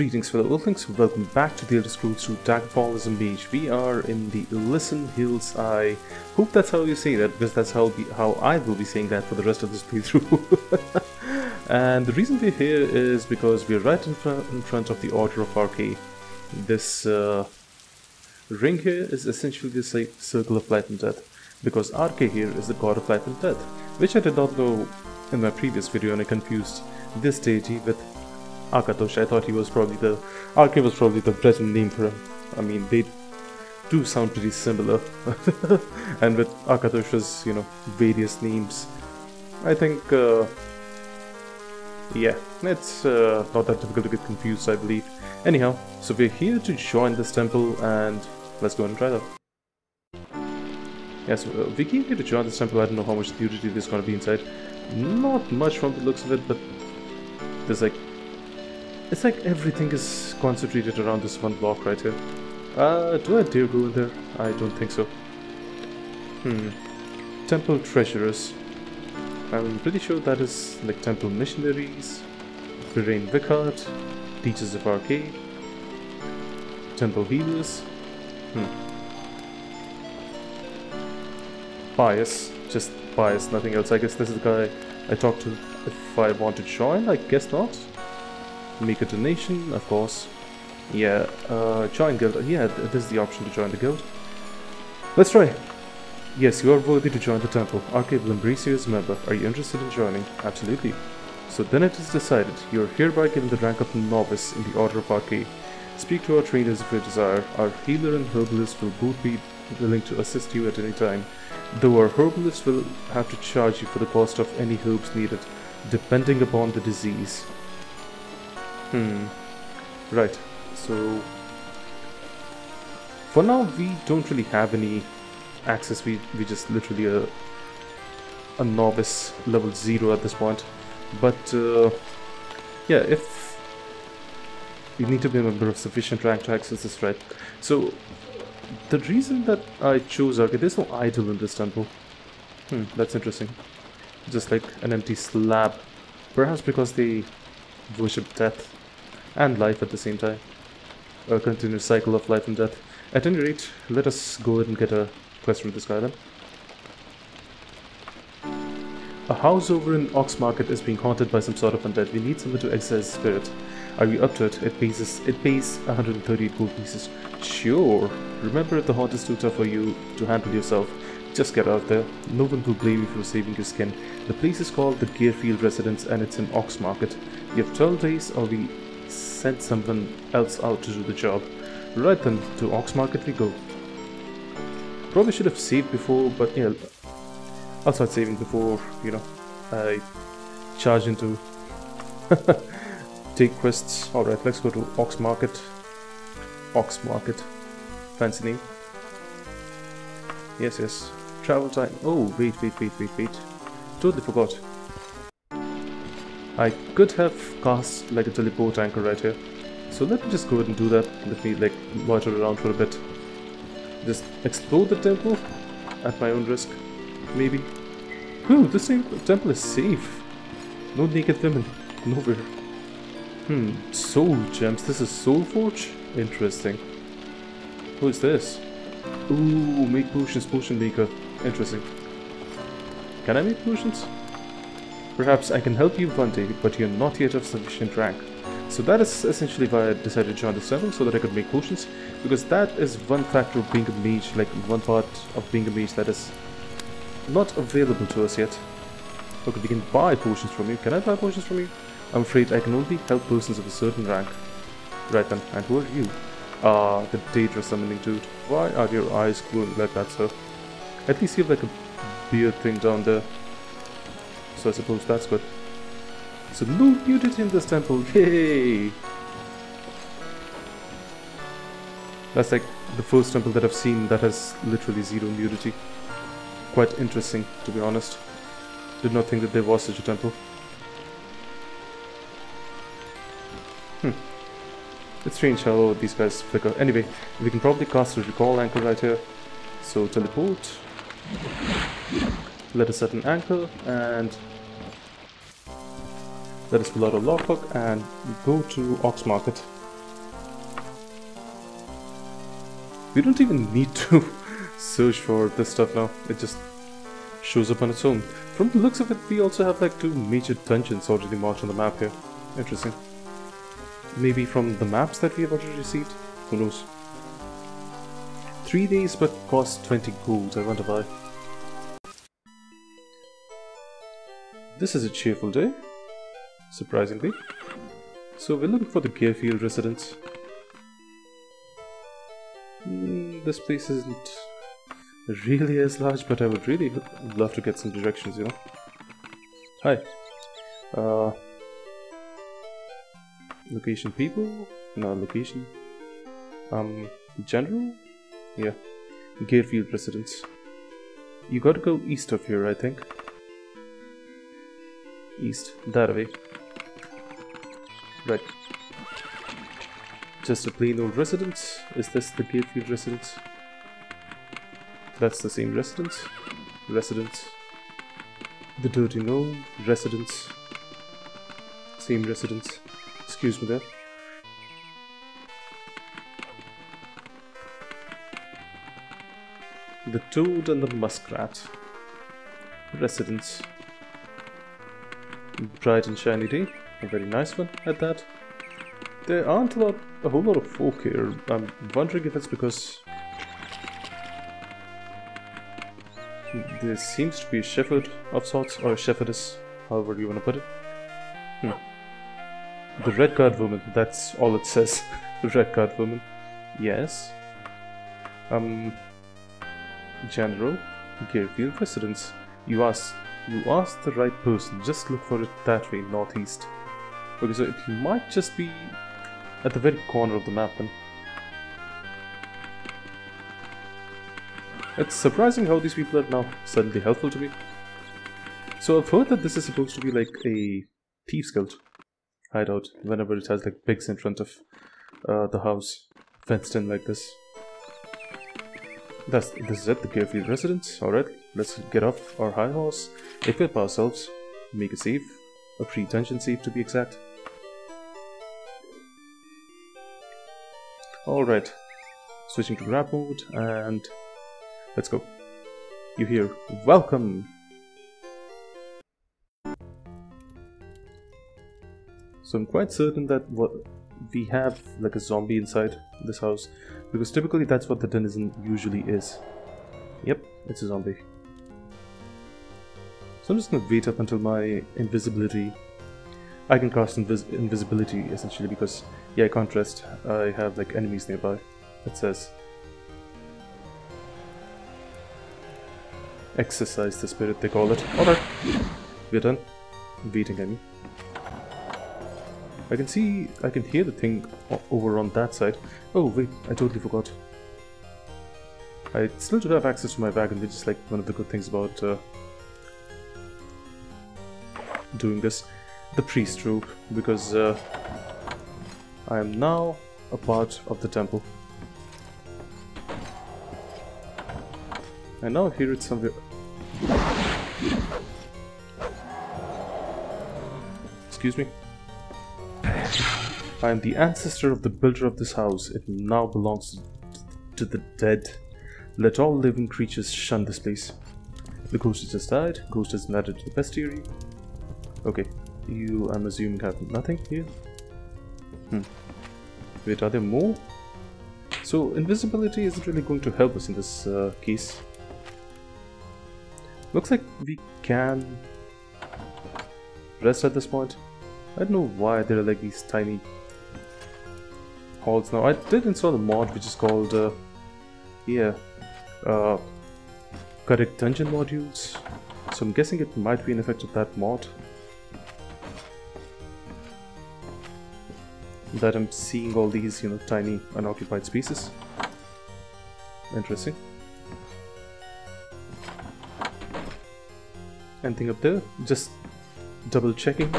Greetings fellow Earthlings, welcome back to the Elder Scrolls 2 Daggerfall as a Mage. We are in the Ilessan Hills. I hope that's how you say that, because that's how the, how I will be saying that for the rest of this playthrough. and the reason we're here is because we're right in, fr in front of the Order of Arkay. This uh, ring here is essentially the circle of life and death, because Arkay here is the god of life and death, which I did not know in my previous video and I confused this deity with Akatosh. I thought he was probably the Arkay was probably the present name for him. I mean, they do sound pretty similar, and with Akatosh's you know various names, I think uh, yeah, it's uh, not that difficult to get confused. I believe. Anyhow, so we're here to join this temple, and let's go and try that. Yeah, so uh, we came here to join this temple. I don't know how much nudity there's gonna be inside. Not much from the looks of it, but there's like it's like everything is concentrated around this one block right here. Uh, do I dare go in there? I don't think so. Hmm. Temple treasurers. I'm pretty sure that is like temple missionaries, Viren Vikhart, teachers of Arkay, temple healers. Hmm. Bias, just bias, nothing else. I guess this is the guy I talked to if I want to join. I guess not make a donation, of course. Yeah, uh, join guild. Yeah, this is the option to join the guild. Let's try. Yes, you are worthy to join the temple. Arkay will embrace you as a member. Are you interested in joining? Absolutely. So then it is decided. You are hereby given the rank of novice in the Order of Arkay. Speak to our trainers if you desire. Our healer and herbalist will both be willing to assist you at any time. Though our herbalist will have to charge you for the cost of any herbs needed, depending upon the disease. Hmm. Right. So for now we don't really have any access. We we just literally a a novice level zero at this point. But uh, yeah, if you need to be a member of sufficient rank to access this, right? So the reason that I chose Arkay, there's no idol in this temple. Hmm, that's interesting. Just like an empty slab. Perhaps because they worship death and life at the same time. A continuous cycle of life and death. At any rate, let us go ahead and get a quest from this guy then. A house over in Ox Market is being haunted by some sort of undead. We need someone to exorcise the spirit. Are you up to it? It pays it pays 138 gold pieces. Sure. Remember the haunt is too tough for you to handle yourself. Just get out there. No one will blame you for saving your skin. The place is called the Gearfield Residence and it's in Ox Market. You have 12 days or we send someone else out to do the job. Right then, to Ox Market we go. Probably should have saved before, but yeah, I'll start saving before, you know, I charge into take quests. Alright, let's go to Ox Market. Ox Market. Fancy name. Yes, yes. Travel time. Oh, wait, wait, wait, wait, wait. Totally forgot. I could have cast like a teleport anchor right here. So let me just go ahead and do that. Let me like loiter around for a bit. Just explore the temple at my own risk. Maybe. Ooh, this temple is safe. No naked women. Nowhere. Hmm, soul gems. This is Soul Forge? Interesting. Who is this? Ooh, make potions, potion maker. Interesting. Can I make potions? Perhaps I can help you one day, but you're not yet of sufficient rank. So that is essentially why I decided to join the server, so that I could make potions, because that is one factor of being a mage, like one part of being a mage that is not available to us yet. Okay, we can buy potions from you. Can I buy potions from you? I'm afraid I can only help persons of a certain rank. Right then, and who are you? Ah, the Daedra summoning dude. Why are your eyes glowing like that, sir? At least you have like a beard thing down there. So I suppose that's good. So no nudity in this temple, yay! That's like the first temple that I've seen that has literally zero nudity. Quite interesting, to be honest. Did not think that there was such a temple. Hmm. It's strange how these guys flicker. Anyway, we can probably cast a recall anchor right here. So teleport. Let us set an anchor and let us pull out our logbook and go to Ox Market. We don't even need to search for this stuff now, it just shows up on its own. From the looks of it, we also have like two major dungeons already marked on the map here. Interesting. Maybe from the maps that we have already received? Who knows? Three days but cost 20 gold, I wonder why. This is a cheerful day surprisingly. So we're looking for the Gearfield residence. Mm, this place isn't really as large, but I would really love to get some directions, you know. Hi. Uh, location people? No, location. Um, general? Yeah. Gearfield residence. You gotta go east of here, I think. East. That way. Right. Just a plain old residence. Is this the Gearfield residence? That's the same residence. Residence. The dirty gnome. Residence. Same residence. Excuse me there. The toad and the muskrat. Residence. Bright and shiny day. A very nice one at that. There aren't a lot, a whole lot of folk here. I'm wondering if it's because there seems to be a shepherd of sorts, or a shepherdess, however you want to put it. Hmm. The red card woman, that's all it says. the red card woman. Yes. Um, General, Gearfield residence. You asked, you asked the right person. Just look for it that way, northeast. Okay, so it might just be at the very corner of the map then. It's surprising how these people are now suddenly helpful to me. So I've heard that this is supposed to be like a Thieves Guild hideout whenever it has like pigs in front of uh, the house fenced in like this. That's this is it, the Gearfield residence. Alright, let's get off our high horse, equip ourselves, make a save, a pre-dungeon save to be exact. Alright, switching to grab mode and let's go. You hear, welcome! So I'm quite certain that what we have like a zombie inside this house because typically that's what the denizen usually is. Yep, it's a zombie. So I'm just gonna wait up until my invisibility. I can cast invis invisibility essentially because yeah, I can't rest. I have like enemies nearby. It says exercise the spirit they call it. Alright, we're done. Waiting, I. I can see, I can hear the thing over on that side. Oh wait, I totally forgot. I still do have access to my wagon, which is like one of the good things about uh, doing this. The priest robe, because uh, I am now a part of the temple. And now I hear it somewhere. Excuse me. I am the ancestor of the builder of this house. It now belongs to the dead. Let all living creatures shun this place. The ghost has just died. Ghost has added to the bestiary. Okay, you, I'm assuming, have nothing here. Hmm. Wait, are there more? So, invisibility isn't really going to help us in this uh, case. Looks like we can rest at this point. I don't know why there are like these tiny halls now. I did install a mod which is called, uh, yeah, uh, correct dungeon modules. So I'm guessing it might be an effect of that mod. That I'm seeing all these, you know, tiny unoccupied spaces. Interesting. Anything up there? Just double checking.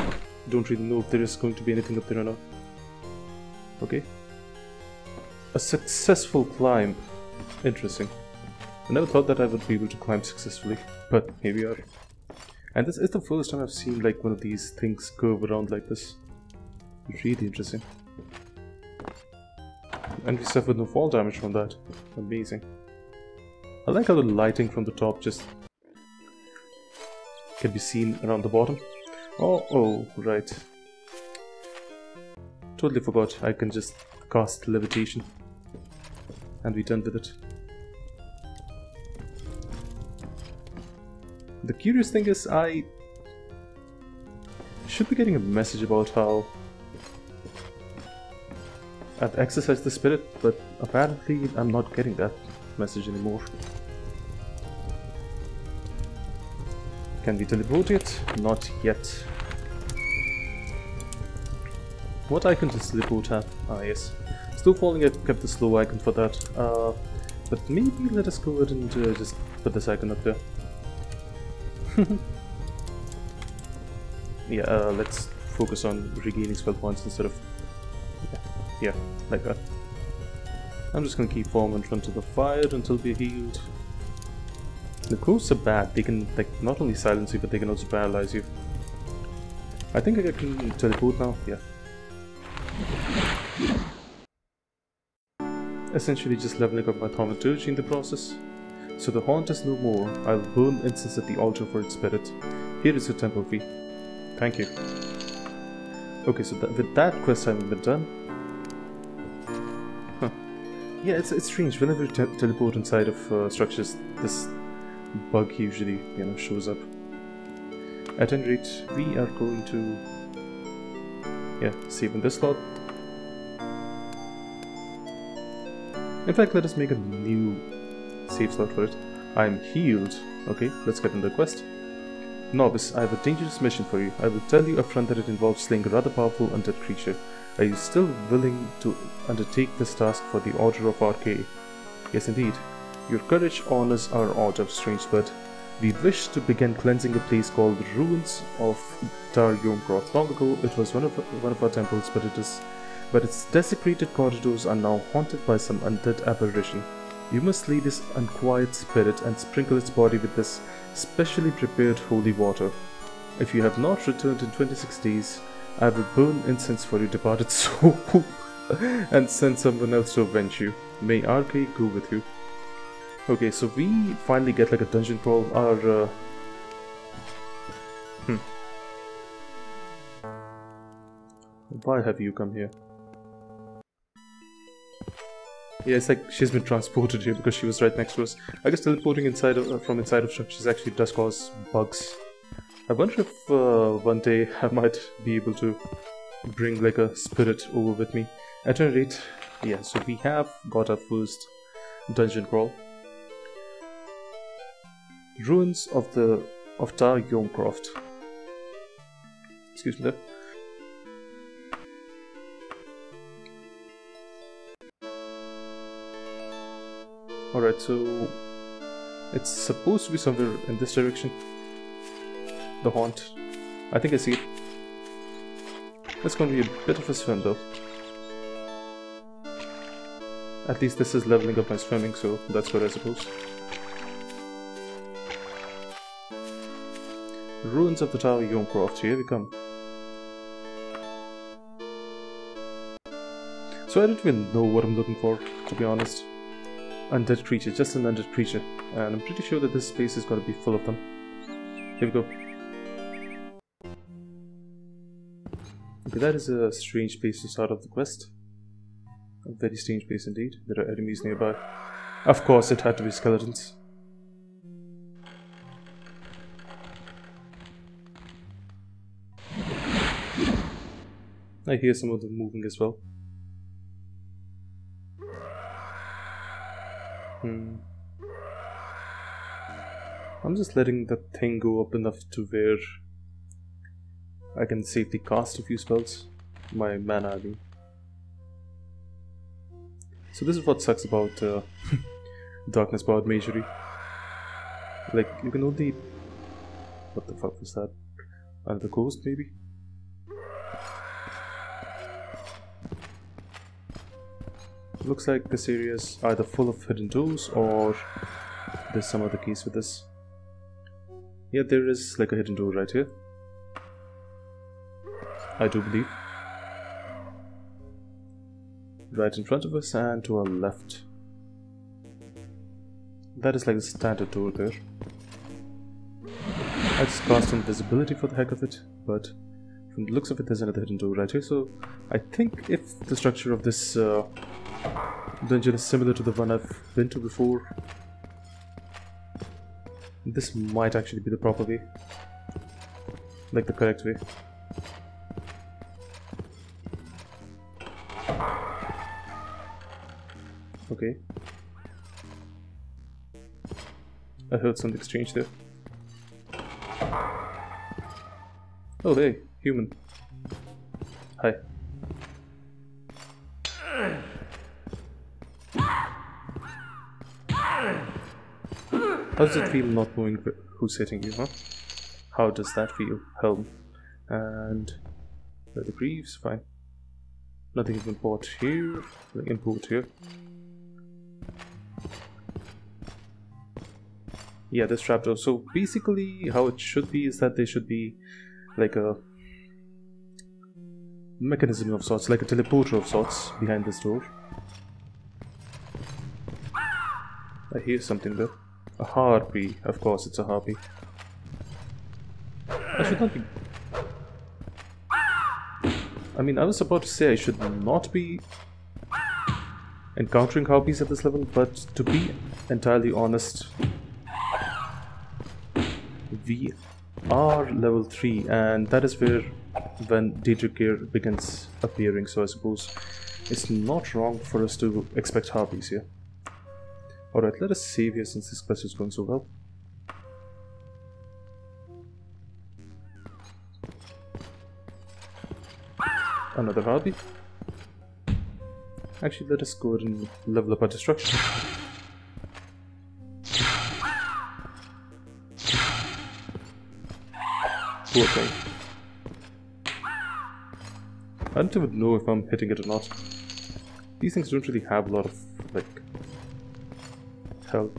Don't really know if there is going to be anything up there or not. Okay. A successful climb. Interesting. I never thought that I would be able to climb successfully, but here we are. And this is the first time I've seen like one of these things curve around like this. Really interesting. And we suffered no fall damage from that. Amazing. I like how the lighting from the top just can be seen around the bottom. Oh, oh, right. Totally forgot I can just cast levitation and be done with it. The curious thing is I should be getting a message about how I've exercised the spirit, but apparently I'm not getting that message anymore. Can we teleport it? Not yet. What icon does teleport have? Ah yes. Still falling, I've kept the slow icon for that. Uh, but maybe let us go ahead and uh, just put this icon up there. yeah, uh, let's focus on regaining spell points instead of... Yeah, like that. I'm just gonna keep form in front of the fire until we're healed. The ghosts are bad, they can like not only silence you but they can also paralyze you. I think I can teleport now, yeah. Essentially just leveling up my thaumaturgy in the process. So the haunt is no more, I'll burn incense at the altar for its spirit. Here is your temple fee. Thank you. Okay, so with that quest having been done... Yeah, it's, it's strange, whenever you te teleport inside of uh, structures, this bug usually, you know, shows up. At any rate, we are going to... Yeah, save in this slot. In fact, let us make a new save slot for it. I am healed. Okay, let's get in the quest. Novice, I have a dangerous mission for you. I will tell you upfront that it involves slaying a rather powerful undead creature. Are you still willing to undertake this task for the Order of Arkay? Yes, indeed. Your courage honors our order, strange but we wish to begin cleansing a place called the Ruins of Tar Yomkroth. Long ago, it was one of one of our temples, but it is, but its desecrated corridors are now haunted by some undead apparition. You must slay this unquiet spirit and sprinkle its body with this specially prepared holy water. If you have not returned in 26 days, I will burn incense for your departed soul and send someone else to avenge you. May Arkay go with you. Okay, so we finally get like a dungeon crawl. Our uh... hmm. Why have you come here? Yeah, it's like she's been transported here because she was right next to us. I guess teleporting inside of, uh, from inside of structures actually does cause bugs. I wonder if uh, one day I might be able to bring like a spirit over with me. At any rate, yeah, so we have got our first dungeon crawl. Ruins of the of Tar Yomkroft. Excuse me there. Alright, so it's supposed to be somewhere in this direction. The haunt. I think I see it. It's going to be a bit of a swim though. At least this is leveling up my swimming, so that's good I suppose. Ruins of the Tower Yomkroft, here we come. So I don't even know what I'm looking for, to be honest undead creature, just an undead creature. And I'm pretty sure that this space is going to be full of them. Here we go. Okay, that is a strange place to start off the quest. A very strange place indeed. There are enemies nearby. Of course, it had to be skeletons. I hear some of them moving as well. Hmm. I'm just letting the thing go up enough to where I can safely cast a few spells. My mana, I mean. So this is what sucks about uh, Darkness Powered Magery. Like, you can only... What the fuck was that? Another ghost, maybe? looks like this area is either full of hidden doors or there's some other keys with this. Yeah, there is like a hidden door right here. I do believe. right in front of us and to our left. That is like the standard door there. I just cast invisibility for the heck of it, but from the looks of it there's another hidden door right here, so I think if the structure of this uh, dungeon is similar to the one I've been to before, this might actually be the proper way. Like the correct way. Okay. I heard something strange there. Oh hey, human. Hi. How does it feel not knowing who's hitting you, huh? How does that feel? Helm. And the greaves, fine. Nothing to import here, nothing import here. Yeah, this trapdoor. So basically how it should be is that there should be like a mechanism of sorts, like a teleporter of sorts behind this door. I hear something though. A harpy. Of course it's a harpy. I should not be... I mean, I was about to say I should not be encountering harpies at this level, but to be entirely honest, we are level 3 and that is where when Daedric gear begins appearing, so I suppose it's not wrong for us to expect harpies here. Alright, let us save here since this quest is going so well. Another harpy. Actually, let us go ahead and level up our destruction. Poor thing. I don't even know if I'm hitting it or not. These things don't really have a lot of, like, health.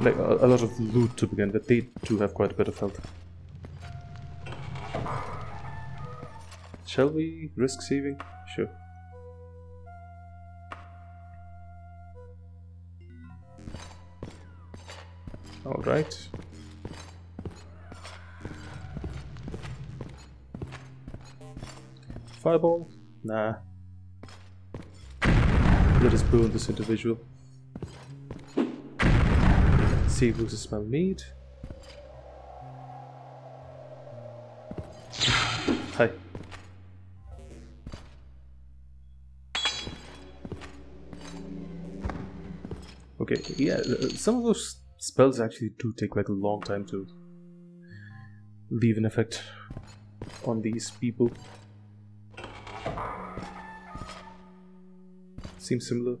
Like, a, a lot of loot to begin with. They do have quite a bit of health. Shall we risk saving? Sure. Alright. Fireball? Nah. Let us burn this individual. See who's a smell meat. Hi. Okay, yeah, uh, some of those spells actually do take like a long time to leave an effect on these people. Seems similar.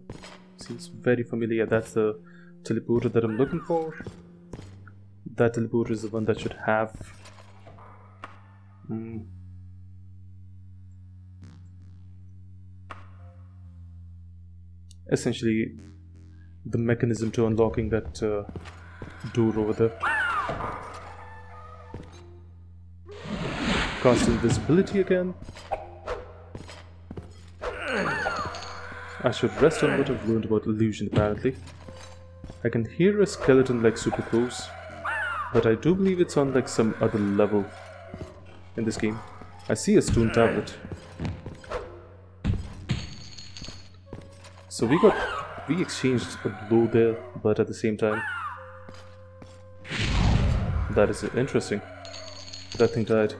Seems very familiar. That's the teleporter that I'm looking for. That teleporter is the one that should have... Mm, essentially the mechanism to unlocking that uh, door over there. Cast invisibility again. I should rest on what I've learned about illusion apparently. I can hear a skeleton like super close, but I do believe it's on like some other level in this game. I see a stone tablet. So we got, we exchanged a blow there, but at the same time, that is interesting. That thing died.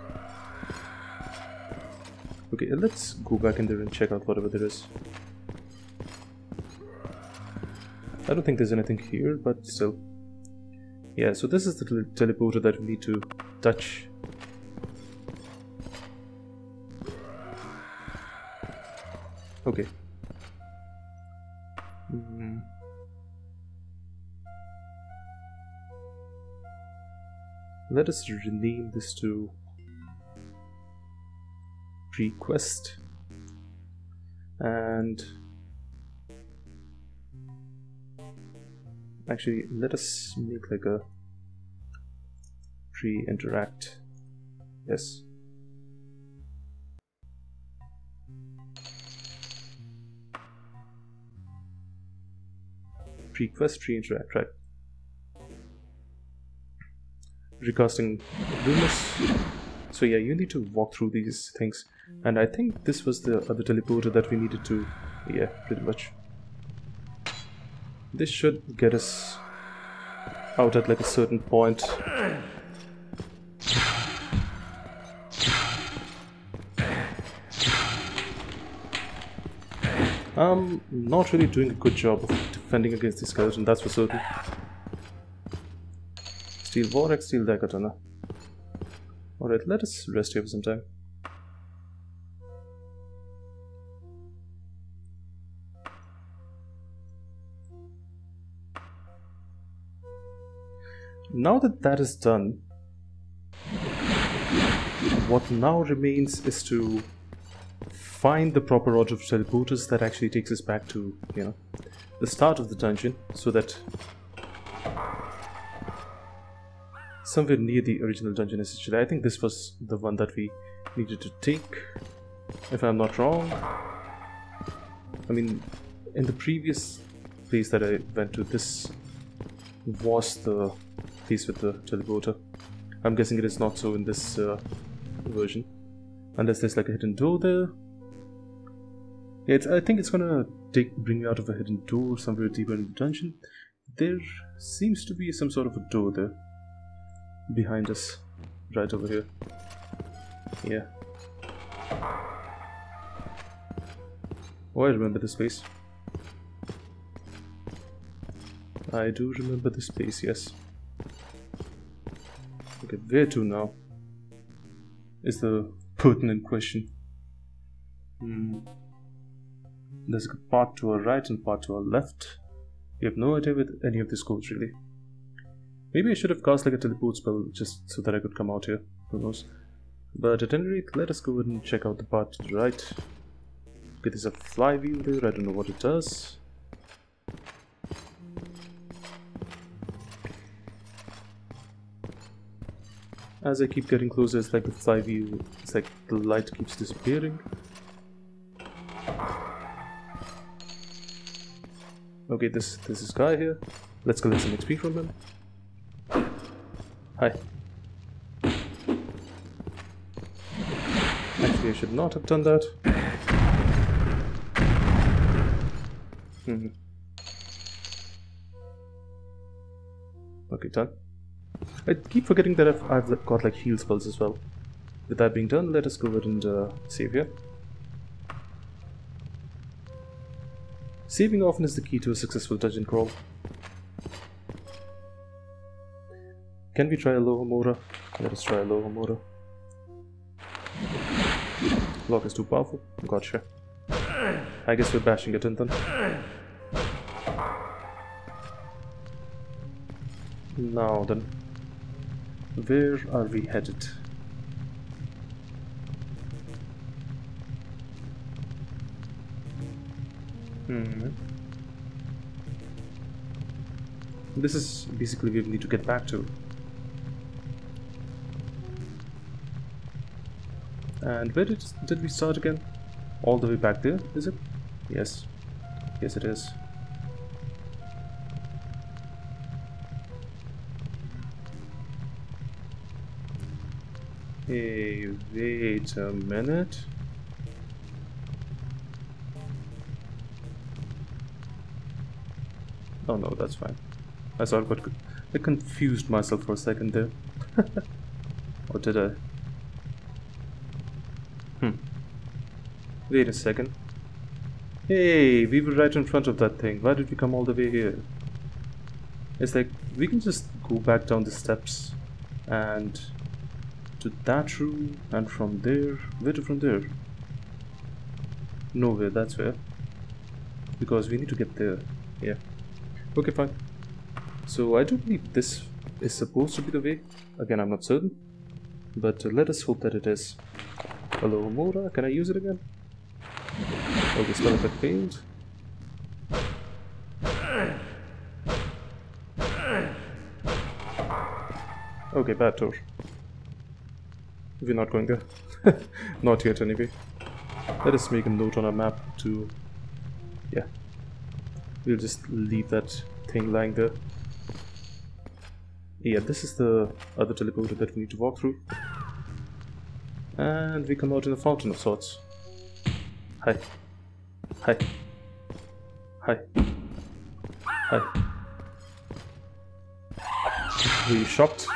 Okay, let's go back in there and check out whatever there is. I don't think there's anything here, but still. Yeah, so this is the teleporter that we need to touch. Okay. Mm. Let us rename this to request and Actually, let us make like a tree interact. Yes. Request tree interact, right? Recasting Lumos. So yeah, you need to walk through these things. And I think this was the other teleporter that we needed to... Yeah, pretty much. This should get us out at like a certain point. I'm not really doing a good job of defending against this skeleton, that's for certain. Steel Vortex, Steel Daikatana. Alright, let us rest here for some time. Now that that is done, what now remains is to find the proper order of teleporters that actually takes us back to, you know, the start of the dungeon so that somewhere near the original dungeon essentially. I think this was the one that we needed to take, if I'm not wrong. I mean, in the previous place that I went to, this was the place with the teleporter. I'm guessing it is not so in this uh, version. Unless there's like a hidden door there. Yeah, I think it's gonna take bring you out of a hidden door somewhere deeper in the dungeon. There seems to be some sort of a door there behind us, right over here. Yeah. Oh, I remember this place. I do remember this place, yes. Okay, where to now? Is the pertinent question. Hmm. There's a part to our right and part to our left. We have no idea with any of these codes really. Maybe I should have cast like a teleport spell just so that I could come out here. Who knows? But at any rate, let us go ahead and check out the part to the right. Okay, there's a flywheel there. I don't know what it does. As I keep getting closer, it's like the flywheel, it's like the light keeps disappearing. Okay, this this is guy here. Let's collect some XP from him. Hi. Actually, I should not have done that. -hmm. Okay, done. I keep forgetting that I've, I've got like heal spells as well. With that being done, let us go ahead and uh, save here. Saving often is the key to a successful dungeon crawl. Can we try a Alohomora? Let us try a Alohomora. Lock is too powerful? Gotcha. I guess we're bashing it in then. Now then. Where are we headed? Hmm. This is basically we need to get back to. And where did, did we start again? All the way back there, is it? Yes. Yes, it is. Hey, wait a minute. Oh no, that's fine. I sort of got I confused myself for a second there. or did I? Hmm. Wait a second. Hey, we were right in front of that thing. Why did we come all the way here? It's like, we can just go back down the steps and to that room and from there where to from there? Nowhere that's where. Because we need to get there yeah. Okay fine. So I do believe this is supposed to be the way. Again I'm not certain but uh, let us hope that it is. Alohomora can I use it again? Okay spell effect failed. Okay bad tour we're not going there. not yet anyway. Let us make a note on our map to... Yeah. We'll just leave that thing lying there. Yeah, this is the other teleporter that we need to walk through. And we come out in a fountain of sorts. Hi. Hi. Hi. Hi. Were you shocked?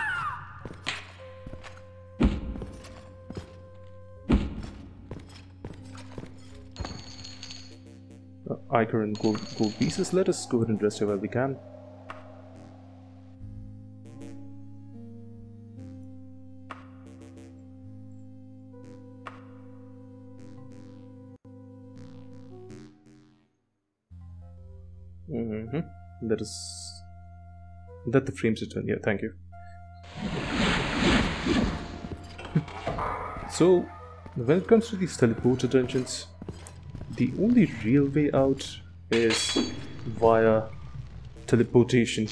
Iker and gold, gold pieces. Let us go ahead and rest here while we can. Mm -hmm. Let us let the frames return. Yeah, thank you. so, when it comes to these teleporter dungeons, the only real way out is via teleportation.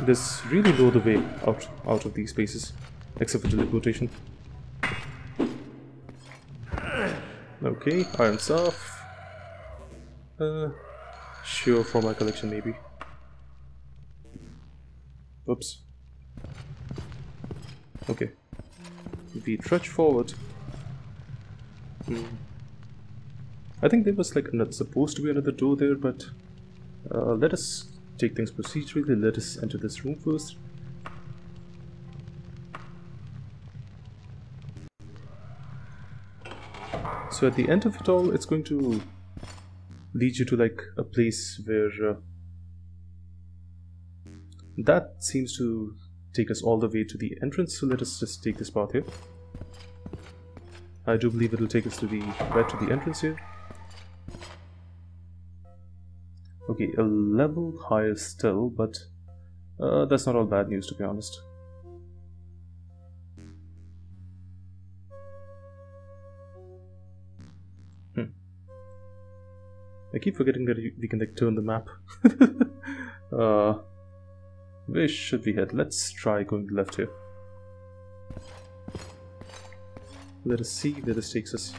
There's really no other way out out of these spaces, except for teleportation. Okay, iron stuff. Uh, sure, for my collection maybe. Oops. Okay. We trudge forward. Hmm. I think there was like not supposed to be another door there, but uh, let us take things procedurally. Let us enter this room first. So at the end of it all, it's going to lead you to like a place where uh, that seems to take us all the way to the entrance. So let us just take this path here. I do believe it will take us to the right to the entrance here. Okay, a level higher still, but uh, that's not all bad news to be honest. I keep forgetting that we can like turn the map. uh, where should we head? Let's try going left here. Let us see where this takes us.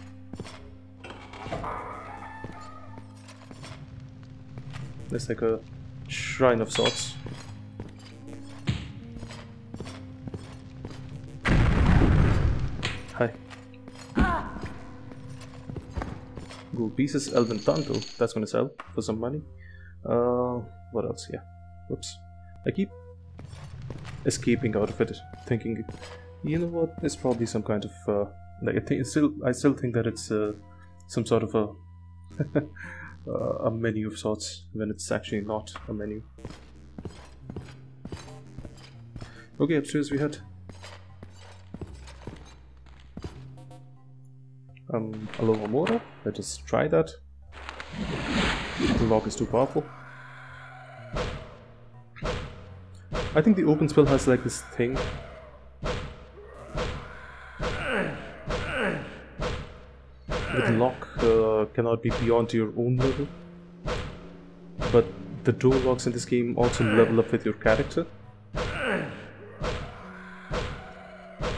There's like a shrine of sorts. Hi. Gold pieces, Elven Tanto. That's gonna sell for some money. Uh, what else? Yeah. Whoops. I keep escaping out of it, thinking, you know what? It's probably some kind of uh, like I think still I still think that it's uh, some sort of a uh, a menu of sorts when it's actually not a menu. Okay, upstairs we head. Um, Alohomora. Let us try that. The lock is too powerful. I think the open spell has like this thing. The lock uh, cannot be beyond your own level. But the door locks in this game also level up with your character.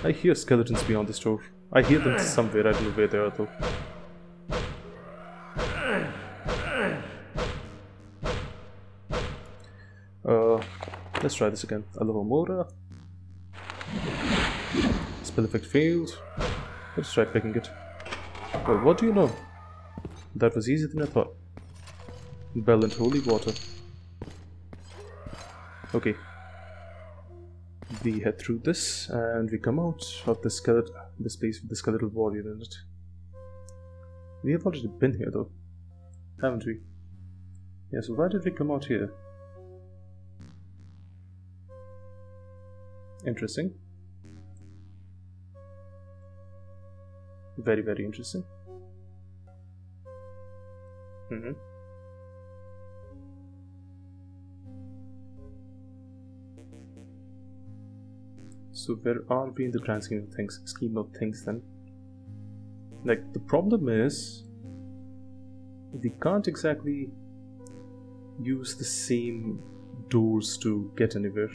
I hear skeletons beyond this door. I hear them somewhere, I don't know where they are though. Let's try this again. Alohomora. Uh, Spell effect failed. Let's try picking it. Well, what do you know? That was easier than I thought. Bell and holy water. Okay, we head through this and we come out of the skeleton the space with the skeletal warrior in it. We have already been here though, haven't we? Yeah, so why did we come out here? Interesting. Very, very interesting. Mm-hmm. So where are we in the grand scheme of things? Scheme of things then? Like the problem is we can't exactly use the same doors to get anywhere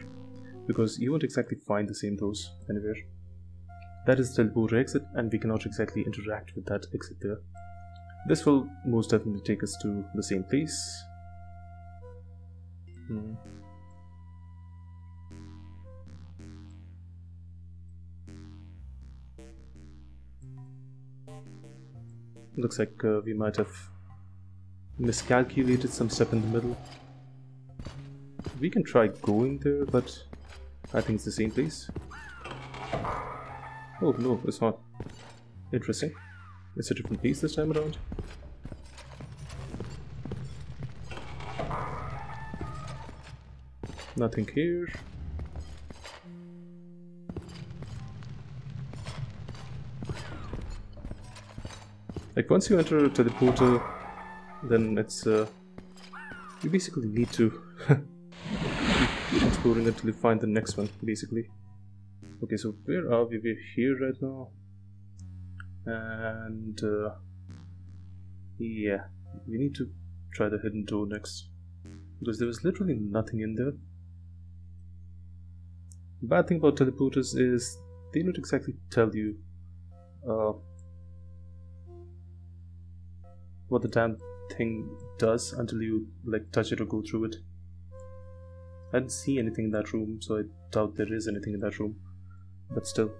because you won't exactly find the same doors anywhere. That is the teleporter exit and we cannot exactly interact with that exit there. This will most definitely take us to the same place. Hmm. Looks like uh, we might have miscalculated some step in the middle. We can try going there, but I think it's the same place. Oh no, it's not. Interesting. It's a different piece this time around. Nothing here. Like once you enter to the portal, then it's uh, you basically need to exploring until you find the next one, basically. Okay, so where are we? We're here right now, and uh, yeah, we need to try the hidden door next because there was literally nothing in there. The Bad thing about teleporters is they don't exactly tell you uh, what the damn thing does until you like touch it or go through it. I didn't see anything in that room, so I doubt there is anything in that room. But still.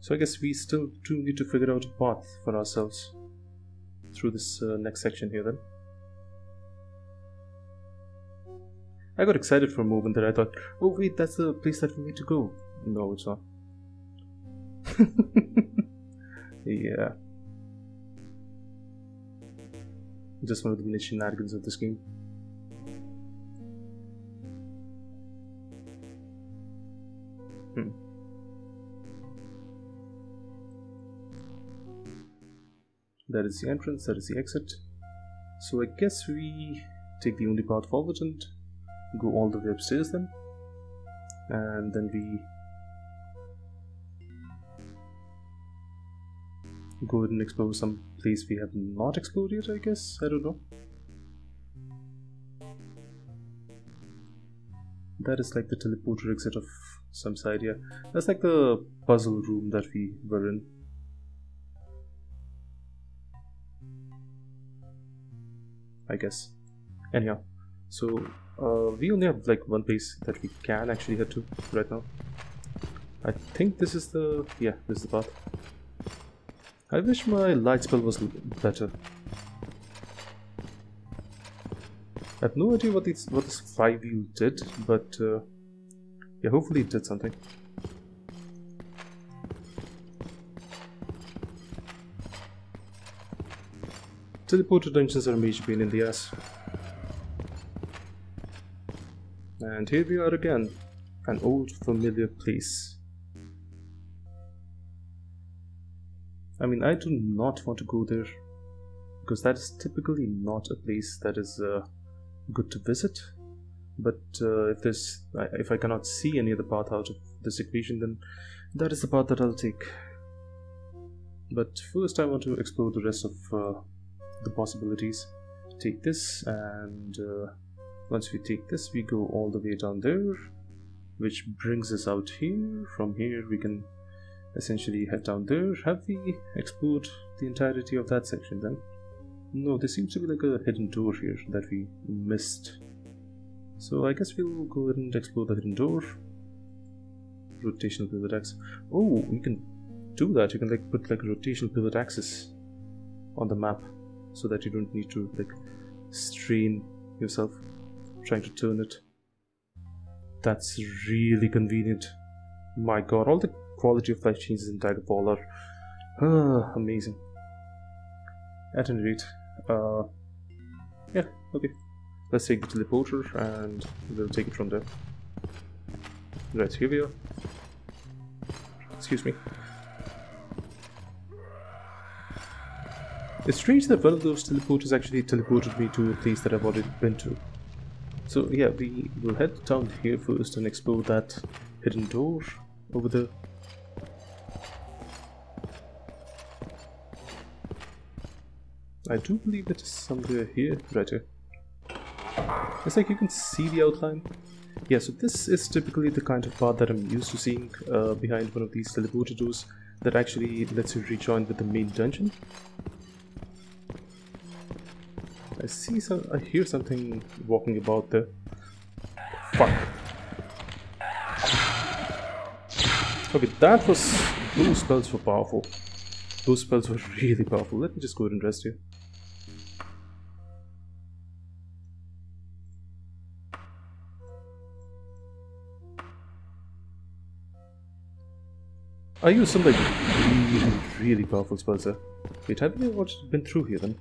So I guess we still do need to figure out a path for ourselves through this uh, next section here then. I got excited for a moment that I thought, oh wait, that's the place that we need to go. No, it's not. yeah. Just one of the many shenanigans of this game. That is the entrance, that is the exit. So I guess we take the only path forward and go all the way upstairs then. And then we go ahead and explore some place we have not explored yet I guess. I don't know. That is like the teleporter exit of some side here that's like the puzzle room that we were in I guess anyhow so uh, we only have like one place that we can actually head to right now. I think this is the... yeah, this is the path. I wish my light spell was better. I have no idea what this, what this flywheel did, but uh, yeah, hopefully it did something. Teleporter dungeons are a major pain in the ass. And here we are again, an old familiar place. I mean, I do not want to go there because that is typically not a place that is uh, good to visit. But uh, if there's, if I cannot see any other path out of this equation, then that is the path that I'll take. But first, I want to explore the rest of uh, the possibilities. Take this and uh, once we take this we go all the way down there which brings us out here. From here we can essentially head down there. Have we explored the entirety of that section then? No there seems to be like a hidden door here that we missed. So I guess we'll go ahead and explore the hidden door. Rotational pivot axis oh you can do that. You can like put like a rotational pivot axis on the map so that you don't need to like strain yourself trying to turn it. That's really convenient. My god, all the quality of life changes in Daggerfall are uh, amazing. At any rate, uh, yeah, okay. Let's take the teleporter and we'll take it from there. Right, here we are. Excuse me. It's strange that one of those teleporters actually teleported me to a place that I've already been to. So yeah, we will head down here first and explore that hidden door over there. I do believe it is somewhere here, right here. It's like you can see the outline. Yeah, so this is typically the kind of path that I'm used to seeing uh, behind one of these teleporter doors that actually lets you rejoin with the main dungeon. I see some, I hear something walking about there. Fuck. Okay, that was, those spells were powerful. Those spells were really powerful. Let me just go ahead and rest here. I used some like really, really powerful spells there. Wait, have we watched, been through here then?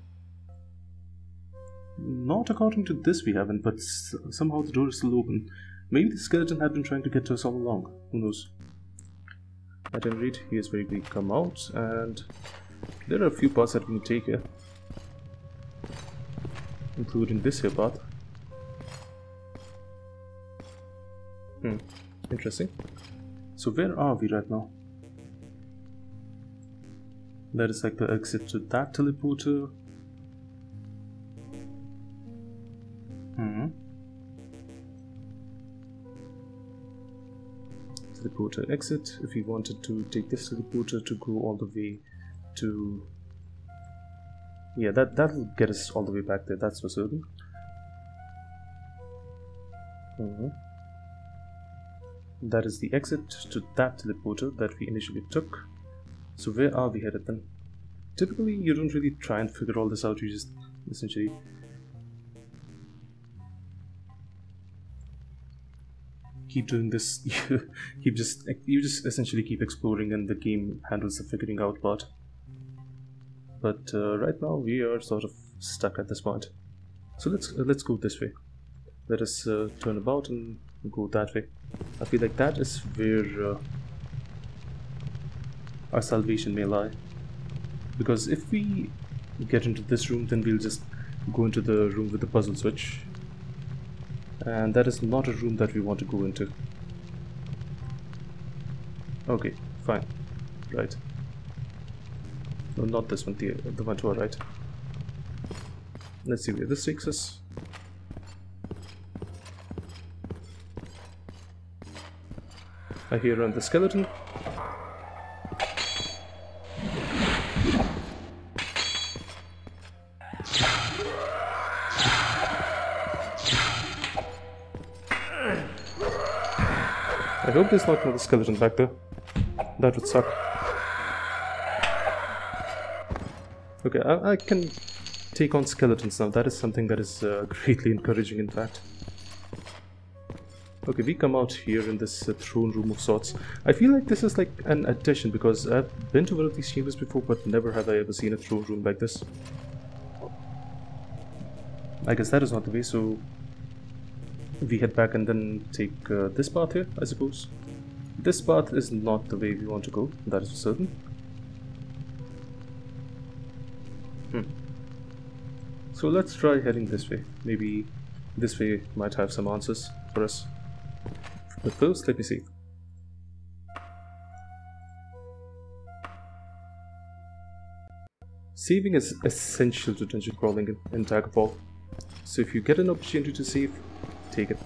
Not according to this we haven't, but somehow the door is still open. Maybe the skeleton had been trying to get to us all along. Who knows? At any rate, here's where we come out, and there are a few paths that we can take here. Including this here path. Hmm, interesting. So where are we right now? That is like the exit to that teleporter. Hmm. Teleporter exit. If we wanted to take this teleporter to go all the way to yeah that that'll get us all the way back there that's for certain mm -hmm. that is the exit to that teleporter that we initially took so where are we headed then? Typically you don't really try and figure all this out, you just essentially keep doing this you keep just you just essentially keep exploring and the game handles the figuring out part but uh, right now we are sort of stuck at this point so let's uh, let's go this way let us uh, turn about and go that way I feel like that is where uh, our salvation may lie. Because if we get into this room, then we'll just go into the room with the puzzle switch. And that is not a room that we want to go into. Okay, fine. Right. No, not this one, the, the one to our right. Let's see where this takes us. I hear around the skeleton. Not another skeleton back there. That would suck. Okay, I, I can take on skeletons now. That is something that is uh, greatly encouraging, in fact. Okay, we come out here in this uh, throne room of sorts. I feel like this is like an addition because I've been to one of these chambers before, but never have I ever seen a throne room like this. I guess that is not the way, so we head back and then take uh, this path here, I suppose. This path is not the way we want to go, that is for certain. Hmm. So let's try heading this way. Maybe this way might have some answers for us. But first, let me see. Saving is essential to dungeon crawling in, Daggerfall. So if you get an opportunity to save, take it.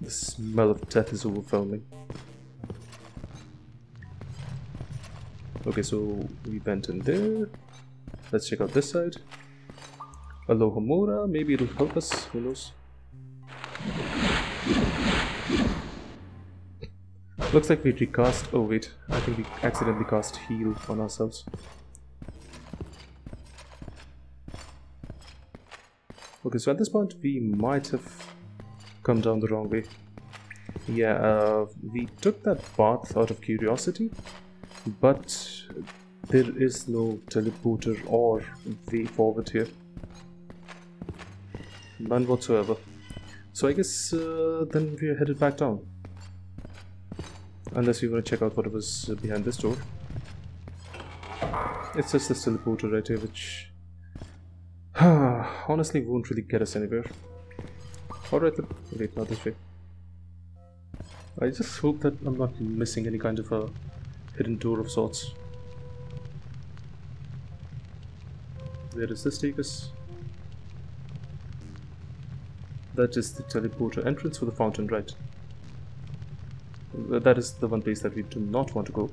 The smell of death is overwhelming. Okay, so we went in there. Let's check out this side. Alohomora, maybe it'll help us, who knows. Looks like we recast, oh wait, I think we accidentally cast heal on ourselves. Okay, so at this point we might have come down the wrong way. Yeah, uh, we took that path out of curiosity, but there is no teleporter or way forward here. None whatsoever. So I guess uh, then we're headed back down. Unless we want to check out what was behind this door. It's just this teleporter right here which honestly won't really get us anywhere. Alright. Wait, not this way. I just hope that I'm not missing any kind of a hidden door of sorts. Where does this take us? That is the teleporter entrance for the fountain, right? That is the one place that we do not want to go.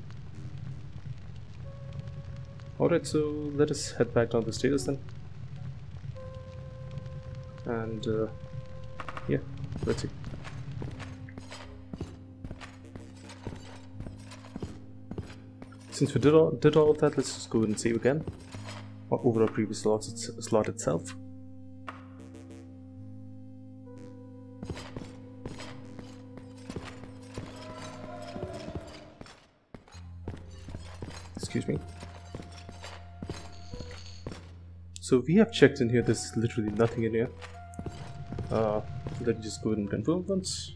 Alright, so let us head back down the stairs then. And, uh, yeah, let's see. Since we did all, did all of that, let's just go ahead and save again. Over our previous slot, slot itself. Excuse me. So we have checked in here, there's literally nothing in here. Uh, let me just go ahead and confirm once.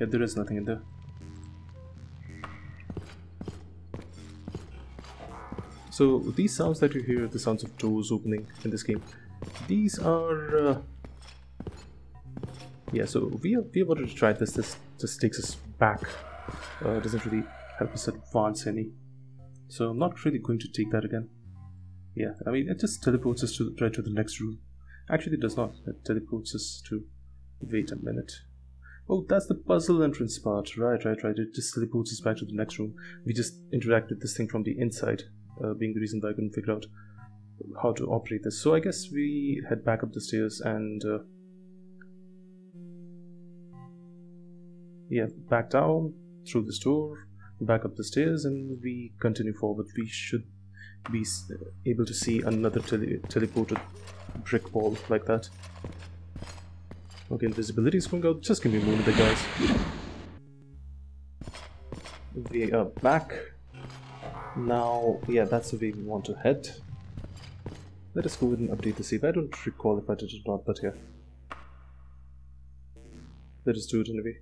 Yeah, there is nothing in there. So these sounds that you hear, the sounds of doors opening in this game, these are... Uh, yeah, so we, we wanted to try this, this just takes us back. Uh, doesn't really help us advance any. So I'm not really going to take that again. Yeah, I mean, it just teleports us to right to the next room. Actually, it does not. It teleports us to... Wait a minute. Oh, that's the puzzle entrance part. Right, right, right. It just teleports us back to the next room. We just interact with this thing from the inside uh, being the reason that I couldn't figure out how to operate this. So I guess we head back up the stairs and uh, yeah, back down through this door, back up the stairs, and we continue forward. We should be able to see another tele teleported brick wall like that. Okay, invisibility is going out. Just give me a moment, guys. We are back now, yeah, that's the way we want to head. Let us go ahead and update the save. I don't recall if I did it or not, but yeah. Let us do it anyway.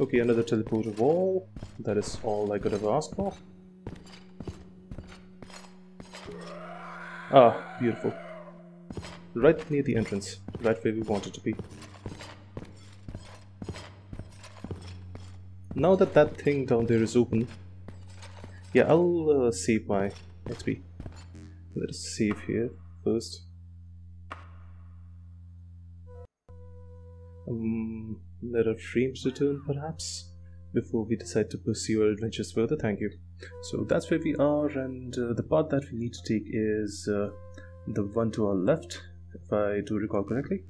Okay, another teleporter wall. That is all I could ever ask for. Ah, beautiful. Right near the entrance. Right where we want it to be. Now that that thing down there is open, yeah, I'll uh, save my XP. Let us save here first. Um, let our frames return perhaps before we decide to pursue our adventures further. Thank you. So that's where we are, and uh, the path that we need to take is uh, the one to our left, if I do recall correctly.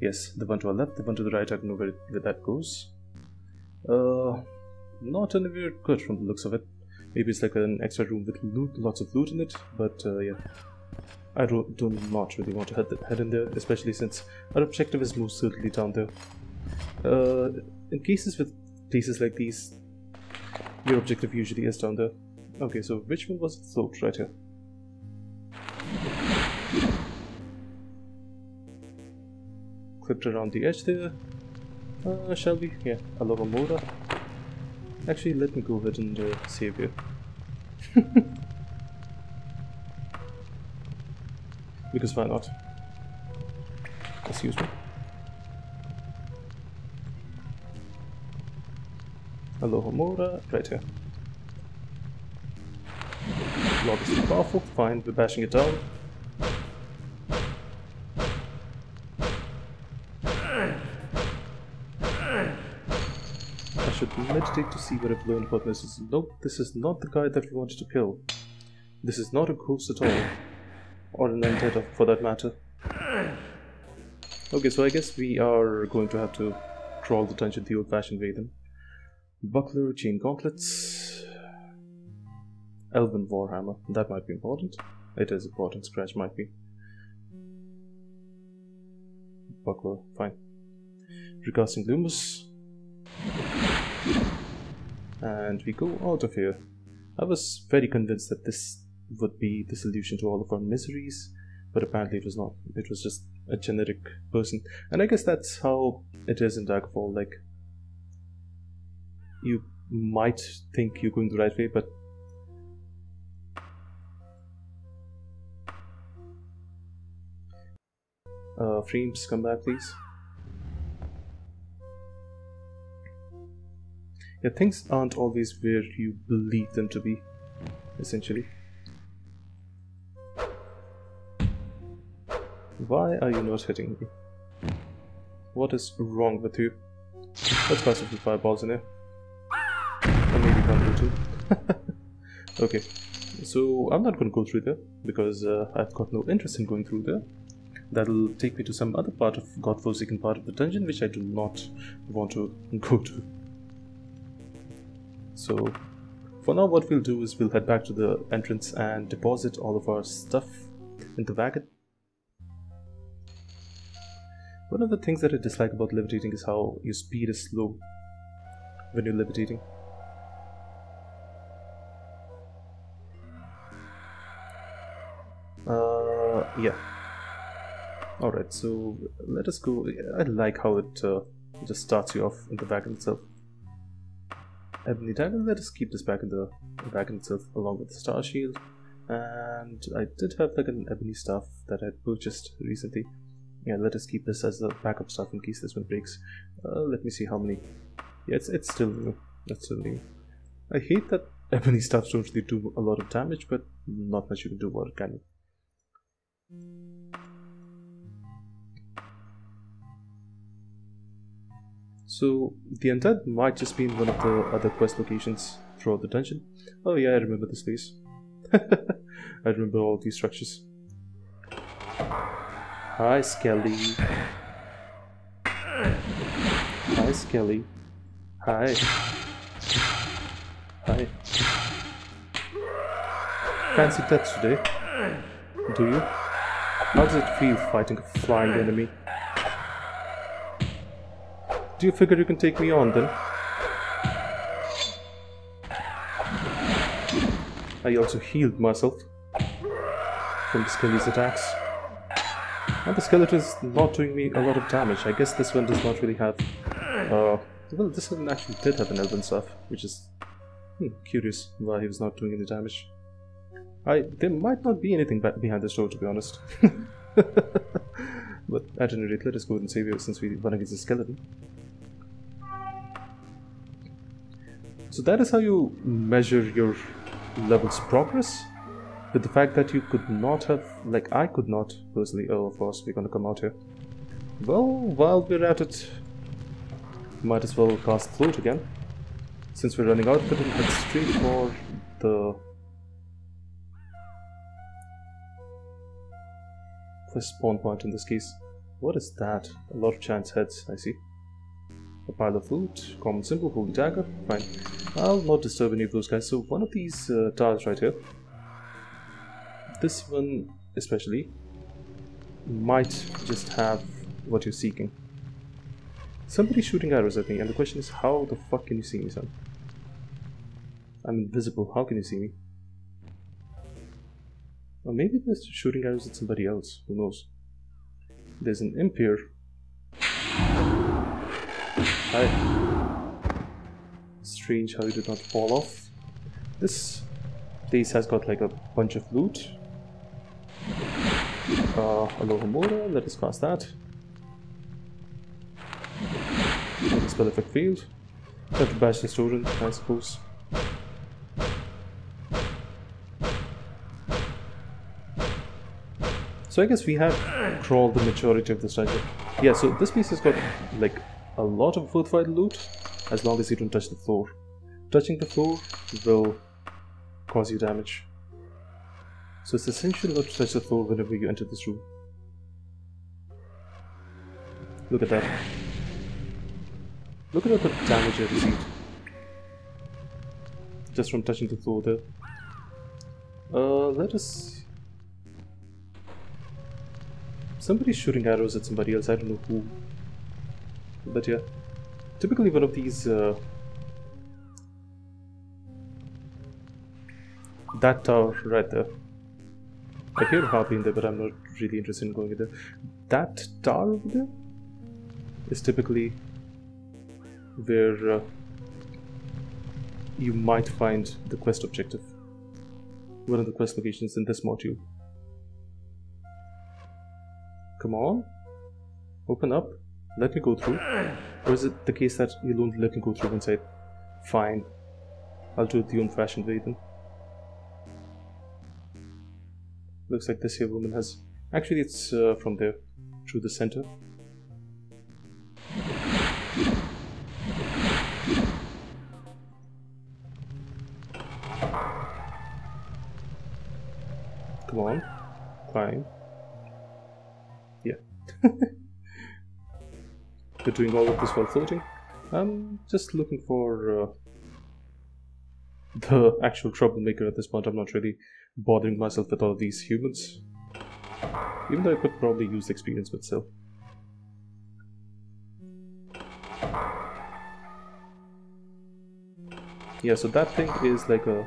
Yes, the one to our left, the one to the right, I don't know where, where that goes. Uh, not anywhere good from the looks of it. Maybe it's like an extra room with loot, lots of loot in it, but uh, yeah. I do, do not really want to head, head in there, especially since our objective is most certainly down there. Uh, in cases with places like these, your objective usually is down there. Okay, so which one was the float right here? Clipped around the edge there. Uh, shall we? Yeah, Alohomora. Actually, let me go ahead and uh, save you. because why not? Excuse me. Alohomora, right here. Too powerful, fine, we're bashing it down. Meditate to see what I've learned about this. Nope, this is not the guy that we wanted to kill. This is not a ghost at all. Or an entity for that matter. Okay, so I guess we are going to have to crawl the dungeon the old-fashioned way then. Buckler, chain gauntlets... Elven Warhammer. That might be important. It is important, Scratch might be. Buckler, fine. Recasting Lumos and we go out of here. I was very convinced that this would be the solution to all of our miseries, but apparently it was not. It was just a generic person. And I guess that's how it is in Daggerfall. Like, you might think you're going the right way, but uh, frames, come back, please. Yeah, things aren't always where you believe them to be, essentially. Why are you not hitting me? What is wrong with you? Let's pass a few fireballs in here. Or maybe one or two. okay, so I'm not going to go through there because uh, I've got no interest in going through there. That'll take me to some other part of Godforsaken part of the dungeon which I do not want to go to. So for now what we'll do is we'll head back to the entrance and deposit all of our stuff in the wagon. One of the things that I dislike about levitating is how your speed is slow when you're levitating. Uh, yeah. Alright, so let us go. I like how it uh, just starts you off in the wagon itself. Ebony dagger, let us keep this back in the wagon itself along with the star shield. And I did have like an ebony staff that I purchased recently. Yeah, let us keep this as a backup staff in case this one breaks. Uh, let me see how many. Yeah, it's, it's still new. That's still new. I hate that ebony staffs don't really do a lot of damage, but not much you can do about it, can you? So the Undead might just be in one of the other quest locations throughout the dungeon. Oh yeah, I remember this place. I remember all these structures. Hi, Skelly. Hi, Skelly. Hi. Hi. Fancy touch today? Do you? How does it feel fighting a flying enemy? Do you figure you can take me on then? I also healed myself from the Skelly's attacks. And the skeleton is not doing me a lot of damage. I guess this one does not really have... Uh, well, this one actually did have an elven stuff, which is hmm, curious why he was not doing any damage. I There might not be anything behind this door, to be honest. but at any rate, let us go and save you since we run against a skeleton. So that is how you measure your level's progress. With the fact that you could not have, like I could not personally, oh of course we're gonna come out here. Well, while we're at it, might as well cast float again. Since we're running out, but head straight for the first spawn point in this case. What is that? A lot of chance heads, I see. A pile of food, common symbol, holy dagger, fine. I'll not disturb any of those guys. So one of these uh, tiles right here, this one especially, might just have what you're seeking. Somebody's shooting arrows at me, and the question is, how the fuck can you see me, son? I'm invisible, how can you see me? Or maybe they're shooting arrows at somebody else, who knows? There's an imp here. Strange how he did not fall off. This place has got like a bunch of loot. Uh, Alohomora, let us cast that. Let the spell effect failed. Have to bash the student, I suppose. So I guess we have crawled the majority of this dungeon. Yeah, so this piece has got like a lot of worthwhile loot as long as you don't touch the floor. Touching the floor will cause you damage. So it's essential not to touch the floor whenever you enter this room. Look at that. Look at all the damage I received. Just from touching the floor there. Uh, let us... Somebody's shooting arrows at somebody else, I don't know who. But yeah. Typically one of these uh, that tower right there. I hear Harpy in there but I'm not really interested in going there. That tower over there is typically where uh, you might find the quest objective. One of the quest locations in this module. Come on. Open up let me go through or is it the case that you don't let me go through and say, fine, I'll do it the old fashioned way then? Looks like this here woman has Actually, it's uh, from there, through the center. Come on, climb. Yeah. They're doing all of this while floating. I'm just looking for uh, the actual troublemaker at this point. I'm not really bothering myself with all of these humans. Even though I could probably use the experience still. Yeah, so that thing is like a...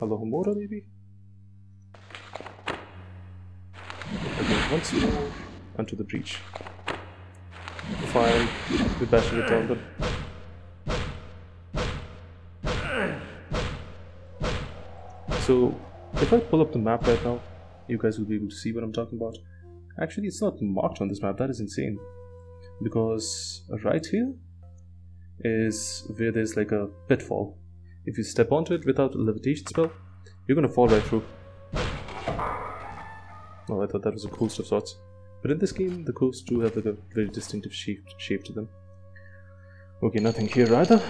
Alohomora maybe? Okay, once more onto the breach. Fine, we're bashing it down, So if I pull up the map right now, you guys will be able to see what I'm talking about. Actually, it's not marked on this map. That is insane. Because right here is where there's like a pitfall. If you step onto it without a levitation spell, you're gonna fall right through. Oh, I thought that was a cool of sorts. But in this game, the coasts do have like a very distinctive shape, shape to them. Okay, nothing here either.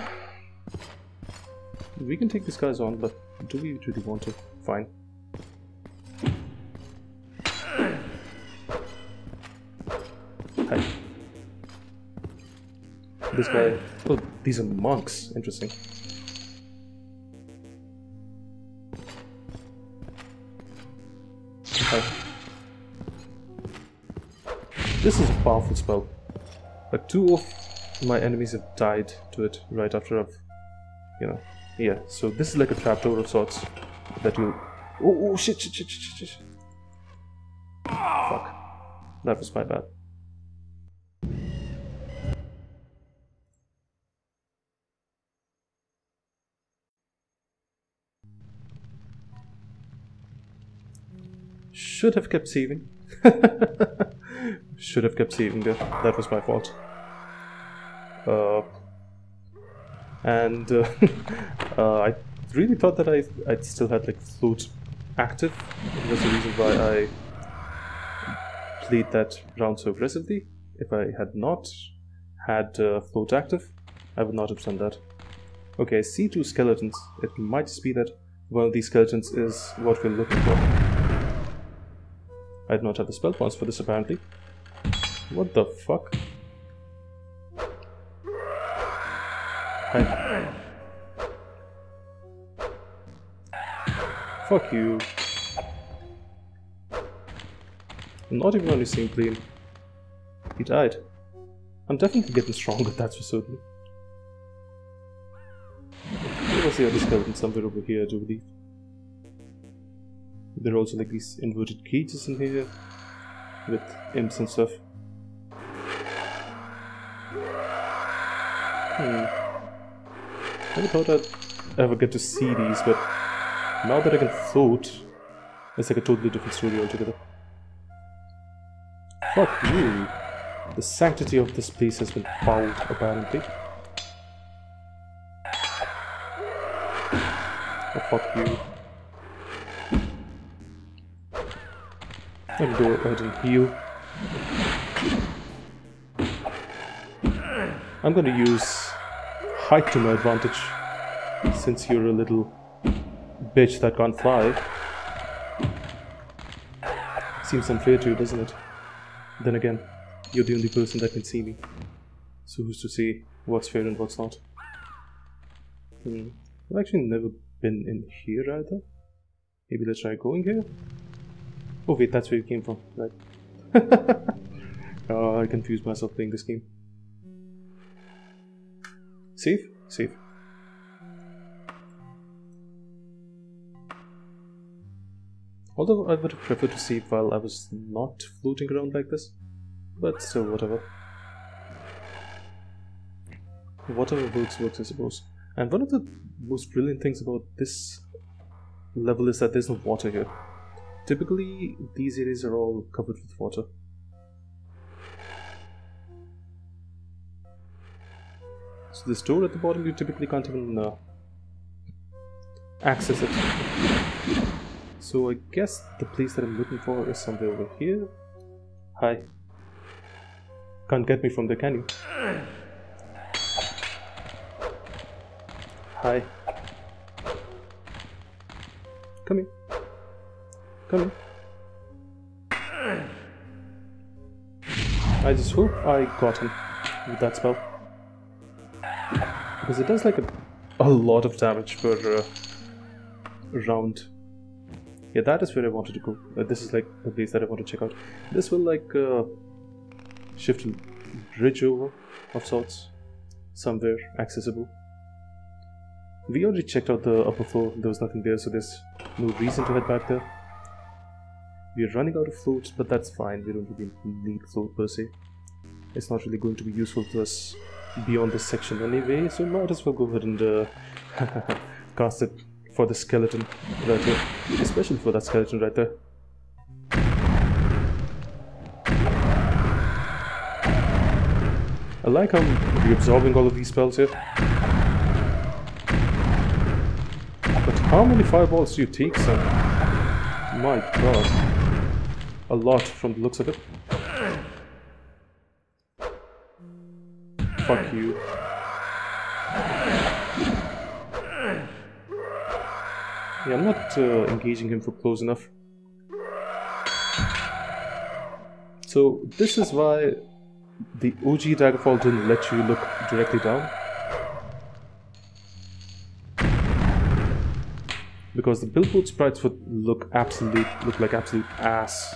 We can take these guys on, but do we really want to? Fine. Hi. This guy... Oh, these are monks. Interesting. Hi. This is a powerful spell. But two of my enemies have died to it right after I've, you know, yeah, so this is like a trapdoor of sorts that you. Oh, oh shit, shit, shit, shit, shit. Fuck. That was my bad. Should have kept saving. Should have kept saving there. That was my fault. Uh, and uh, uh, I really thought that I I still had like float active. Was the reason why I played that round so aggressively. If I had not had uh, float active, I would not have done that. Okay, I see two skeletons. It might just be that one of these skeletons is what we're looking for. I do not have the spell points for this apparently. What the fuck? Hi. Fuck you. Not even on plane. He died. I'm definitely getting stronger, that's for certain. There was the other skeleton somewhere over here, I do believe. There are also like these inverted cages in here with imps and stuff. Hmm. I never thought I'd ever get to see these, but now that I can float, it's like a totally different story altogether. Fuck you! The sanctity of this place has been fouled, apparently. Oh, fuck you. Let me go ahead and heal. I'm gonna use height to my advantage, since you're a little bitch that can't fly. Seems unfair to you, doesn't it? Then again, you're the only person that can see me. So who's to say what's fair and what's not? Hmm. I've actually never been in here either. Maybe let's try going here? Oh wait, that's where you came from, right? oh, I confused myself playing this game. Save? Save. Although I would prefer to save while I was not floating around like this. But still, whatever. Whatever works, works, I suppose. And one of the most brilliant things about this level is that there's no water here. Typically, these areas are all covered with water. So this door at the bottom, you typically can't even uh, access it. So I guess the place that I'm looking for is somewhere over here. Hi. Can't get me from there, can you? Hi. Come here. Come here. I just hope I got him with that spell. Because it does like a, a lot of damage per uh, round. Yeah, that is where I wanted to go. Uh, this is like the place that I want to check out. This will like uh, shift a bridge over of sorts. Somewhere accessible. We already checked out the upper floor. There was nothing there, so there's no reason to head back there. We're running out of floats, but that's fine. We don't really need float per se. It's not really going to be useful to us beyond this section anyway, so might as well go ahead and uh, cast it for the skeleton right here. Especially for that skeleton right there. I like how I'm reabsorbing all of these spells here. But how many fireballs do you take, son? My god. A lot from the looks of it. Fuck you. Yeah, I'm not uh, engaging him for close enough. So this is why the OG Daggerfall didn't let you look directly down. Because the billboard sprites would look absolute look like absolute ass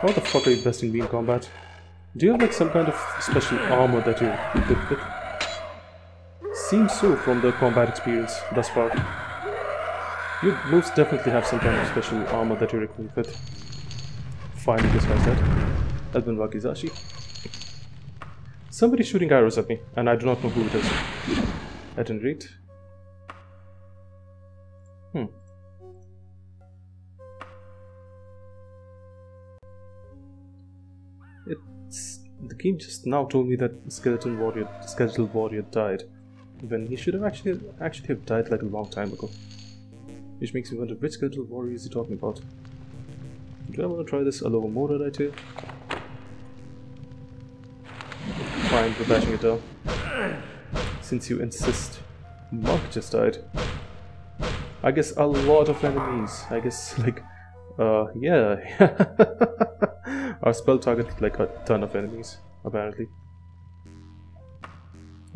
How the fuck are you besting me in combat? Do you have like some kind of special armor that you're equipped with? Seems so from the combat experience thus far. You most definitely have some kind of special armor that you're equipped with. Finally, this guy's dead. Elven Wakizashi. Somebody's shooting arrows at me, and I do not know who it is. At any rate. The game just now told me that skeleton warrior skeletal warrior died when he should have actually actually have died like a long time ago. Which makes me wonder which skeletal warrior is he talking about? Do I want to try this Alohomora right here? Fine we're bashing it down. Since you insist Monk just died. I guess a lot of enemies I guess like uh yeah Our spell targeted like a ton of enemies, apparently.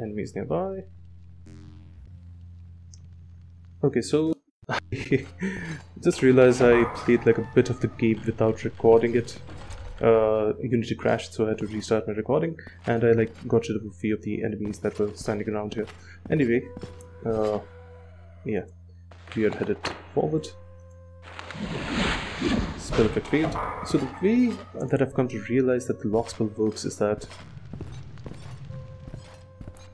Enemies nearby. Okay, so I just realized I played like a bit of the game without recording it. Uh, Unity crashed, so I had to restart my recording, and I like got rid of a few of the enemies that were standing around here. Anyway, uh, yeah, we are headed forward spell effect failed. So the way that I've come to realize that the lock spell works is that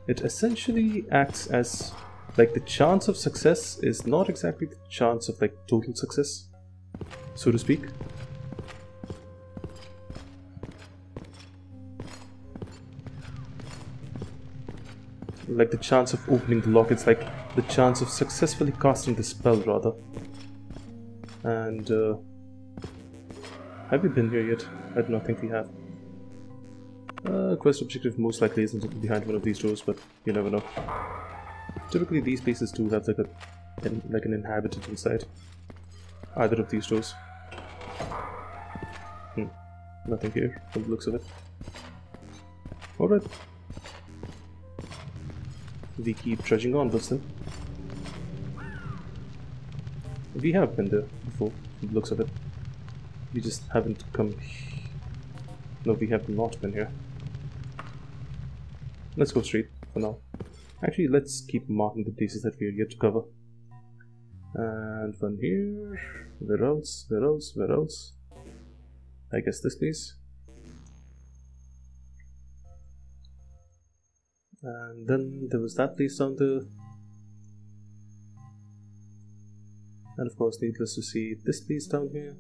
it essentially acts as like the chance of success is not exactly the chance of like total success, so to speak. Like the chance of opening the lock, it's like the chance of successfully casting the spell rather. And uh, have we been here yet? I do not think we have. Uh, quest objective most likely isn't behind one of these doors, but you never know. Typically these places do have like a like an inhabitant inside. Either of these doors. Hmm. Nothing here from the looks of it. Alright. We keep trudging onwards then. We have been there before, from the looks of it. We just haven't come... No, we have not been here. Let's go straight for now. Actually, let's keep marking the places that we are yet to cover. And one here... Where else? Where else? Where else? I guess this place. And then there was that place down there. And of course, needless to see, this place down here.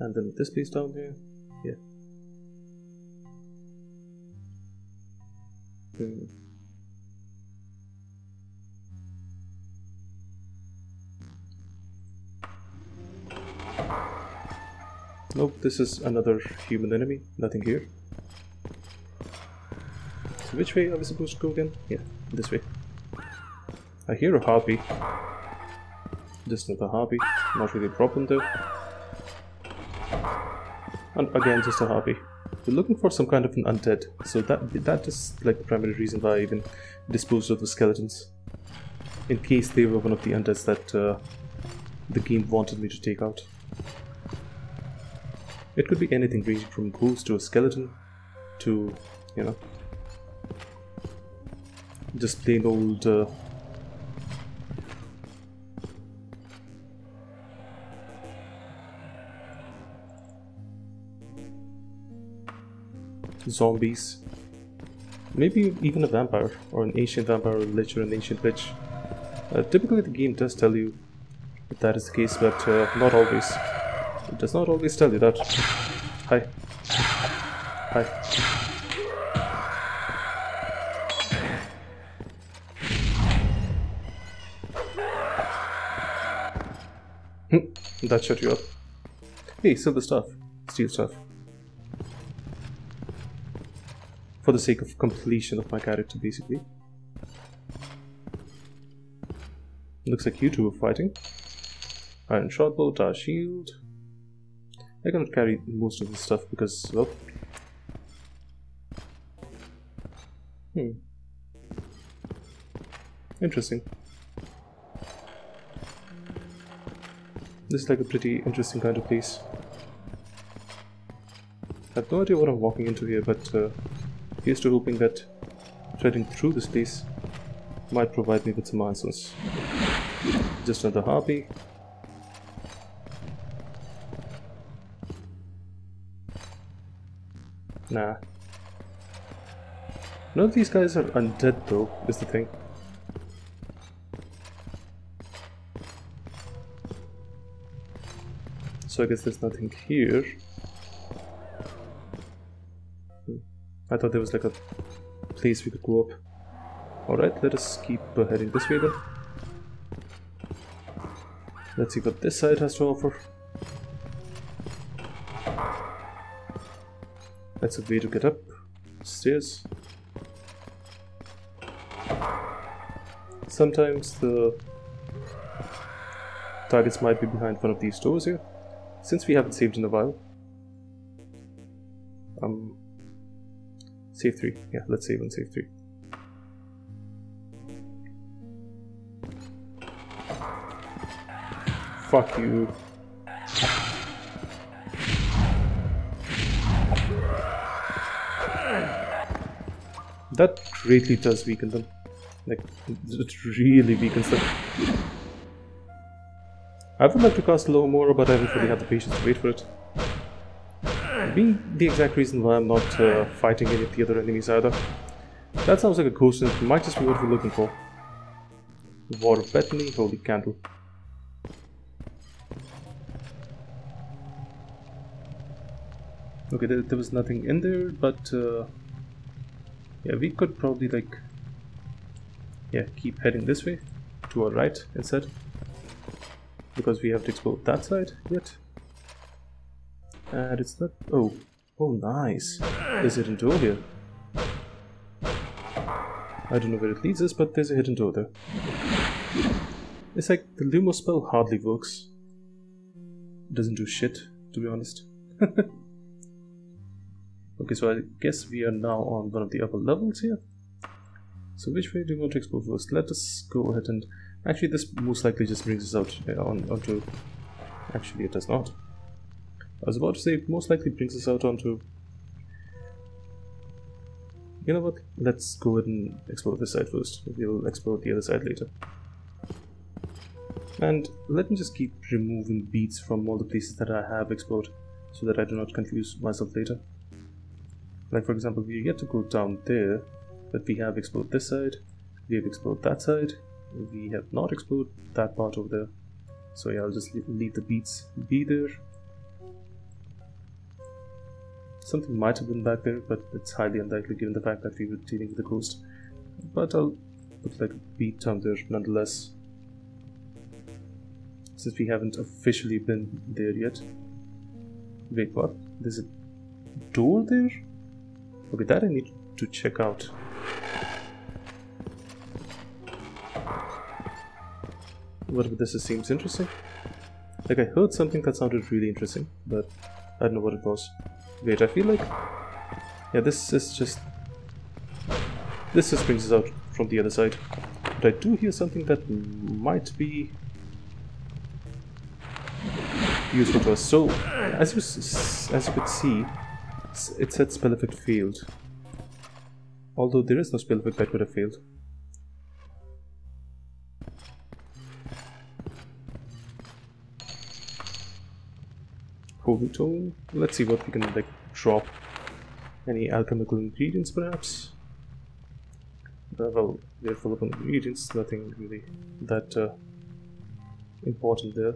And then this piece down here. Yeah. Nope, this is another human enemy. Nothing here. So which way are we supposed to go again? Yeah, this way. I hear a harpy. Just not a harpy. Not really a problem though. And again, just a hobby. We're looking for some kind of an undead, so that that is like the primary reason why I even disposed of the skeletons. In case they were one of the undeads that uh, the game wanted me to take out. It could be anything ranging from ghost to a skeleton to, you know, just plain old uh, zombies. Maybe even a vampire, or an ancient vampire, or a lich, or an ancient lich. Uh, typically the game does tell you that that is the case, but uh, not always. It does not always tell you that. Hi. Hi. Hmm, that shut you up. Hey, silver stuff. Steel stuff. For the sake of completion of my character, basically. Looks like you two are fighting. Iron shortbow, tower shield. I cannot carry most of the stuff because, well... Hmm. Interesting. This is like a pretty interesting kind of place. I have no idea what I'm walking into here, but uh, here's to hoping that treading through this place might provide me with some answers. Just another harpy. Nah. None of these guys are undead though, is the thing. So I guess there's nothing here. I thought there was like a place we could go up. Alright, let us keep uh, heading this way then. Let's see what this side has to offer. That's a way to get up stairs. Sometimes the targets might be behind one of these doors here. Since we haven't saved in a while. Um, save 3. Yeah, let's save and save 3. Fuck you. That greatly does weaken them. Like, it really weakens them. I would like to cast low more, but I haven't really had the patience to wait for it. Being the exact reason why I'm not uh, fighting any of the other enemies either. That sounds like a ghost and might just be what we're looking for. Water of Bethany, Holy Candle. Okay, there, there was nothing in there, but uh, yeah, we could probably like yeah keep heading this way to our right instead because we have to explore that side yet. And it's not... Oh. Oh, nice. There's a hidden door here. I don't know where it leads us, but there's a hidden door there. It's like the Lumos spell hardly works. It doesn't do shit, to be honest. okay, so I guess we are now on one of the upper levels here. So which way do you want to explore first? Let us go ahead and Actually, this most likely just brings us out uh, on, onto... Actually, it does not. I was about to say, it most likely brings us out onto... You know what? Let's go ahead and explore this side first. We'll explore the other side later. And let me just keep removing beats from all the places that I have explored so that I do not confuse myself later. Like for example, we get to go down there, but we have explored this side, we have explored that side, we have not explored that part over there so yeah I'll just leave the beats be there something might have been back there but it's highly unlikely given the fact that we were dealing with a ghost but I'll put like a beat down there nonetheless since we haven't officially been there yet Wait, what? There's a door there? Okay, that I need to check out. Whatever this is, seems interesting. Like I heard something that sounded really interesting, but I don't know what it was. Wait, I feel like... Yeah, this is just... This just brings us out from the other side. But I do hear something that might be useful to us. So, as you, as you could see, it said spell effect failed. Although there is no spell effect that could have failed. Tome. Let's see what we can like drop. Any alchemical ingredients perhaps? Uh, well, we're full of ingredients, nothing really that uh, important there.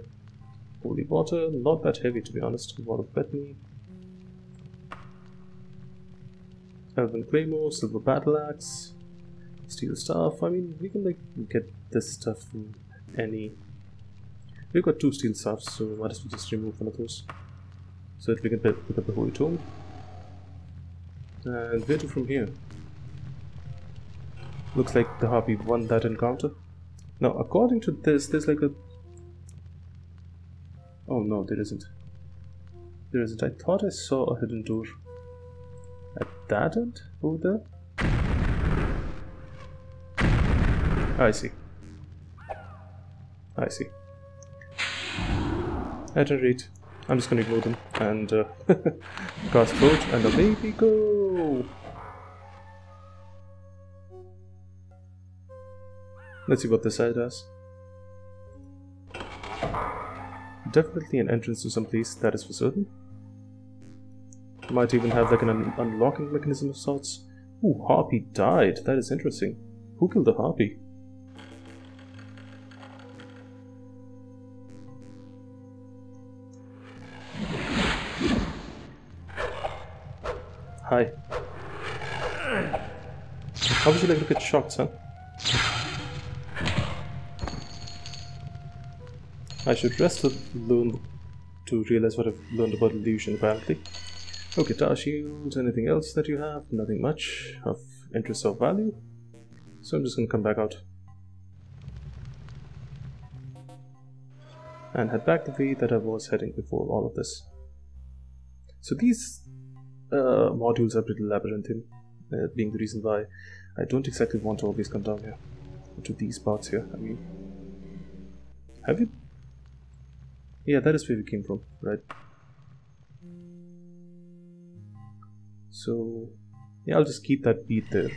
Holy water, not that heavy to be honest. Water Bethany. Elven Claymore, Silver Battle Axe, Steel Staff. I mean, we can like get this stuff from any. We've got two steel staffs, so might as well just remove one of those. So that we can pick up the Holy Tome. And where to from here? Looks like the Harpy won that encounter. Now, according to this, there's like a Oh no, there isn't. There isn't. I thought I saw a hidden door. At that end? Over there? I see. I see. At any rate, I'm just gonna ignore them and uh, cast float and away we go! Let's see what this side does. definitely an entrance to some place, that is for certain. Might even have like an un unlocking mechanism of sorts. Ooh, Harpy died. That is interesting. Who killed the Harpy? Hi. You like to get shocked, son? I should rest to learn to realize what I've learned about illusion apparently. Okay, Tower Shield, anything else that you have? Nothing much of interest or value. So I'm just gonna come back out. And head back the way that I was heading before all of this. So these uh, modules are pretty labyrinthine, uh, being the reason why I don't exactly want to always come down here. To these parts here, I mean. Have you yeah, that is where we came from, right? So, yeah, I'll just keep that beat there.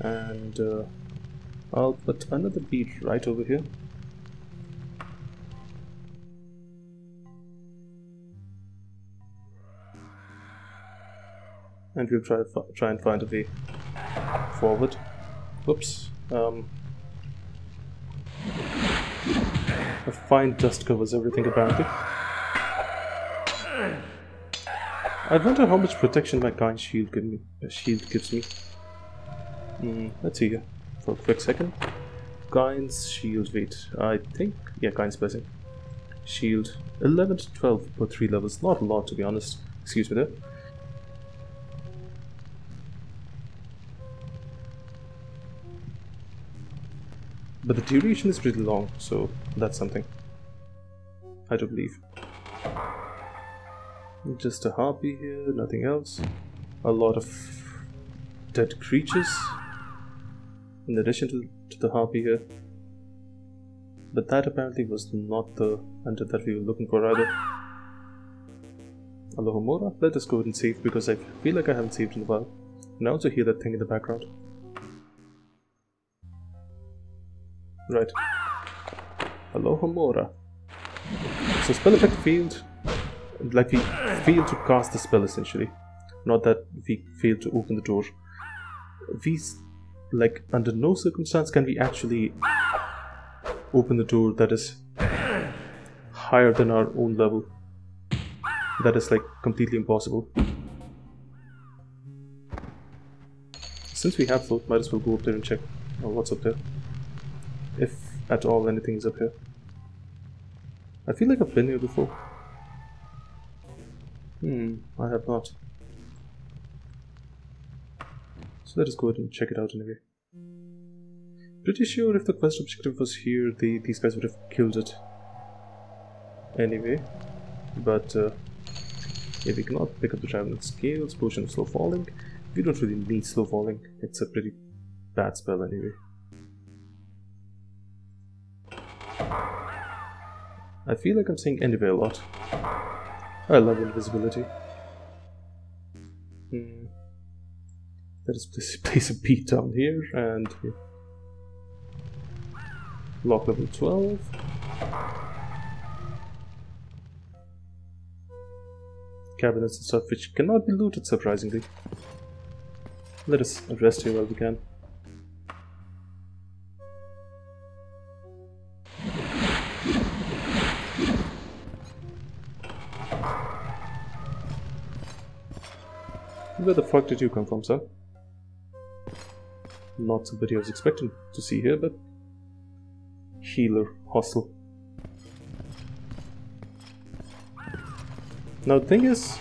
And uh, I'll put another beat right over here. And we'll try, try and find a way forward. Whoops. Um, A fine dust covers everything apparently. I wonder how much protection my Kyne's shield, give me, uh, shield gives me. Mm, let's see here for a quick second. Kyne's shield, weight, I think, yeah, Kyne's blessing. Shield, 11 to 12 per 3 levels, not a lot to be honest, excuse me there. But the duration is pretty long, so that's something. I do believe. Just a harpy here, nothing else. A lot of dead creatures. In addition to, to the harpy here. But that apparently was not the hunter that we were looking for either. Alohomora, let us go ahead and save because I feel like I haven't saved in a while. And I also hear that thing in the background. Right. Alohomora. So spell effect failed. Like we failed to cast the spell essentially. Not that we failed to open the door. We like under no circumstance can we actually open the door that is higher than our own level. That is like completely impossible. Since we have float, might as well go up there and check oh, what's up there if at all anything is up here. I feel like I've been here before. Hmm, I have not. So let us go ahead and check it out anyway. Pretty sure if the quest objective was here, the, these guys would have killed it. Anyway, but uh, we cannot pick up the Traveling Scales, Potion of Slow Falling. We don't really need Slow Falling, it's a pretty bad spell anyway. I feel like I'm saying anyway a lot. I love invisibility. Hmm. Let us place a beat down here and yeah. lock level 12. Cabinets and stuff which cannot be looted surprisingly. Let us rest here while we can. Where the fuck did you come from, sir? Not somebody I was expecting to see here, but... Healer, hostile. Now the thing is...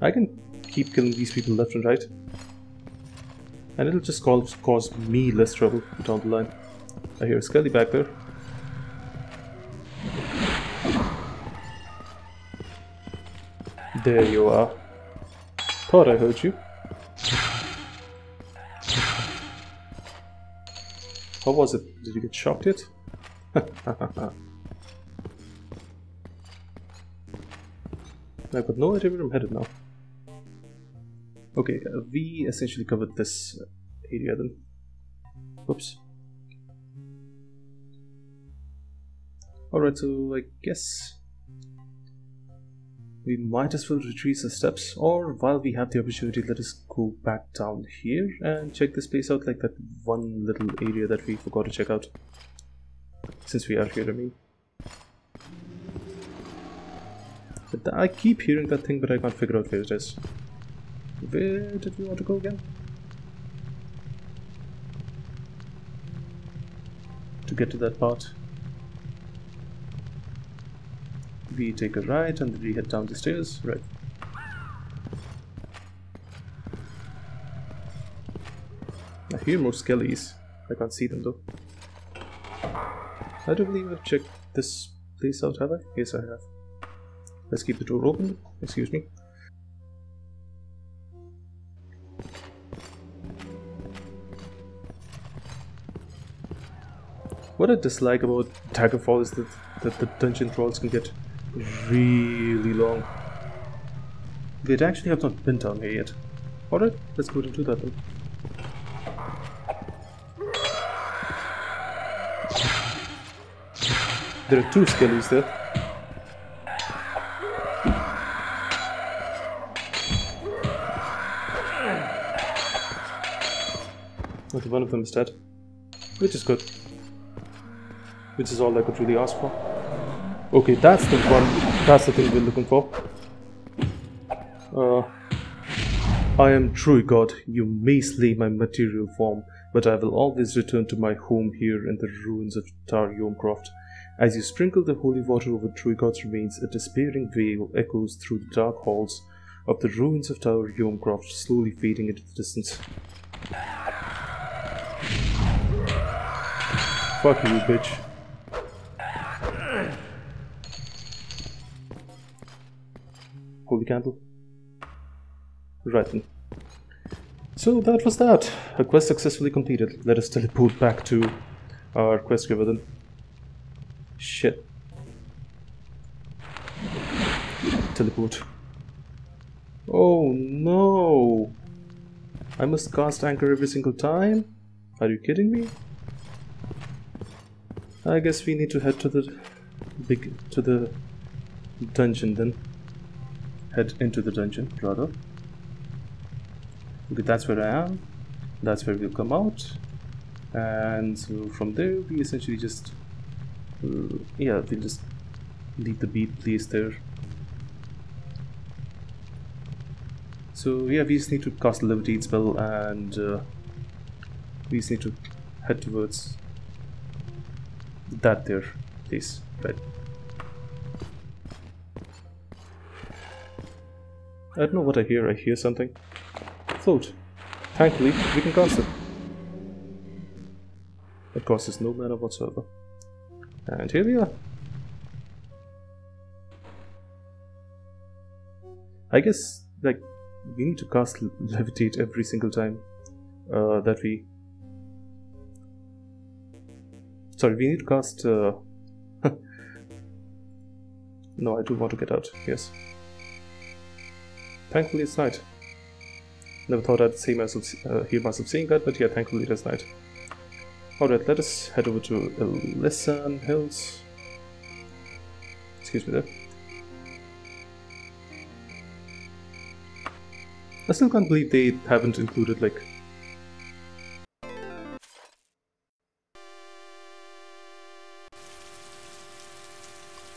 I can keep killing these people left and right. And it'll just cause, cause me less trouble down the line. I hear Skelly back there. There you are. I thought I heard you. How was it? Did you get shocked yet? I've got no idea where I'm headed now. Okay, uh, we essentially covered this area then. Oops. Alright, so I guess we might as well retrace the steps or while we have the opportunity let us go back down here and check this place out like that one little area that we forgot to check out. Since we are here I mean. But I keep hearing that thing but I can't figure out where it is. Where did we want to go again? To get to that part we take a right and we head down the stairs. Right. I hear more skellies. I can't see them though. I don't believe I've checked this place out, have I? Yes, I have. Let's keep the door open. Excuse me. What I dislike about Daggerfall is that, that the dungeon crawls can get really long. We actually have not been down here yet. Alright, let's go into that then. There are two skellies there. Okay, one of them is dead. Which is good. Which is all I could really ask for. Okay, that's the one. That's the thing we're looking for. Uh, I am true God. You may slay my material form, but I will always return to my home here in the ruins of Tower Yomcroft. As you sprinkle the holy water over true god's remains, a despairing wail echoes through the dark halls of the ruins of Tower Yomcroft, slowly fading into the distance. Fuck you, bitch. Holy candle. Right then. So that was that. A quest successfully completed. Let us teleport back to our quest giver then. Shit. Teleport. Oh no! I must cast anchor every single time? Are you kidding me? I guess we need to head to the big to the dungeon then head into the dungeon rather okay that's where I am. That's where we'll come out. And so from there we essentially just uh, yeah we'll just leave the beat place there. So yeah we just need to cast a levitate spell and uh, we just need to head towards that there place right I don't know what I hear. I hear something. Float. Thankfully, we can cast it. It costs no mana whatsoever. And here we are. I guess, like, we need to cast Levitate every single time uh, that we... Sorry, we need to cast... Uh... no, I do want to get out, yes. Thankfully it's night. Never thought I'd see myself, uh, hear myself saying that, but yeah, thankfully it is night. Alright, let us head over to Ilessan Hills. Excuse me there. I still can't believe they haven't included like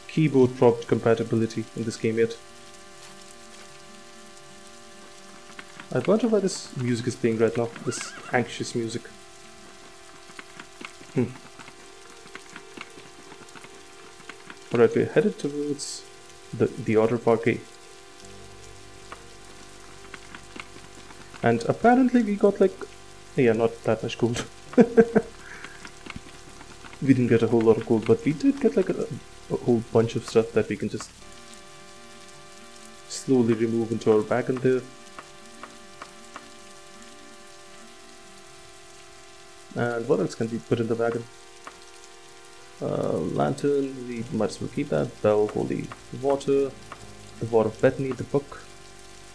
keyboard prompt compatibility in this game yet. I wonder why this music is playing right now, this anxious music. Hmm. Alright, we're headed towards the, the of Arkay. And apparently we got like, yeah, not that much gold. we didn't get a whole lot of gold, but we did get like a, a whole bunch of stuff that we can just slowly remove into our bag and there. And what else can we put in the wagon? Uh, lantern, we might as well keep that. Bell, holy water, the water of Bethany, the book,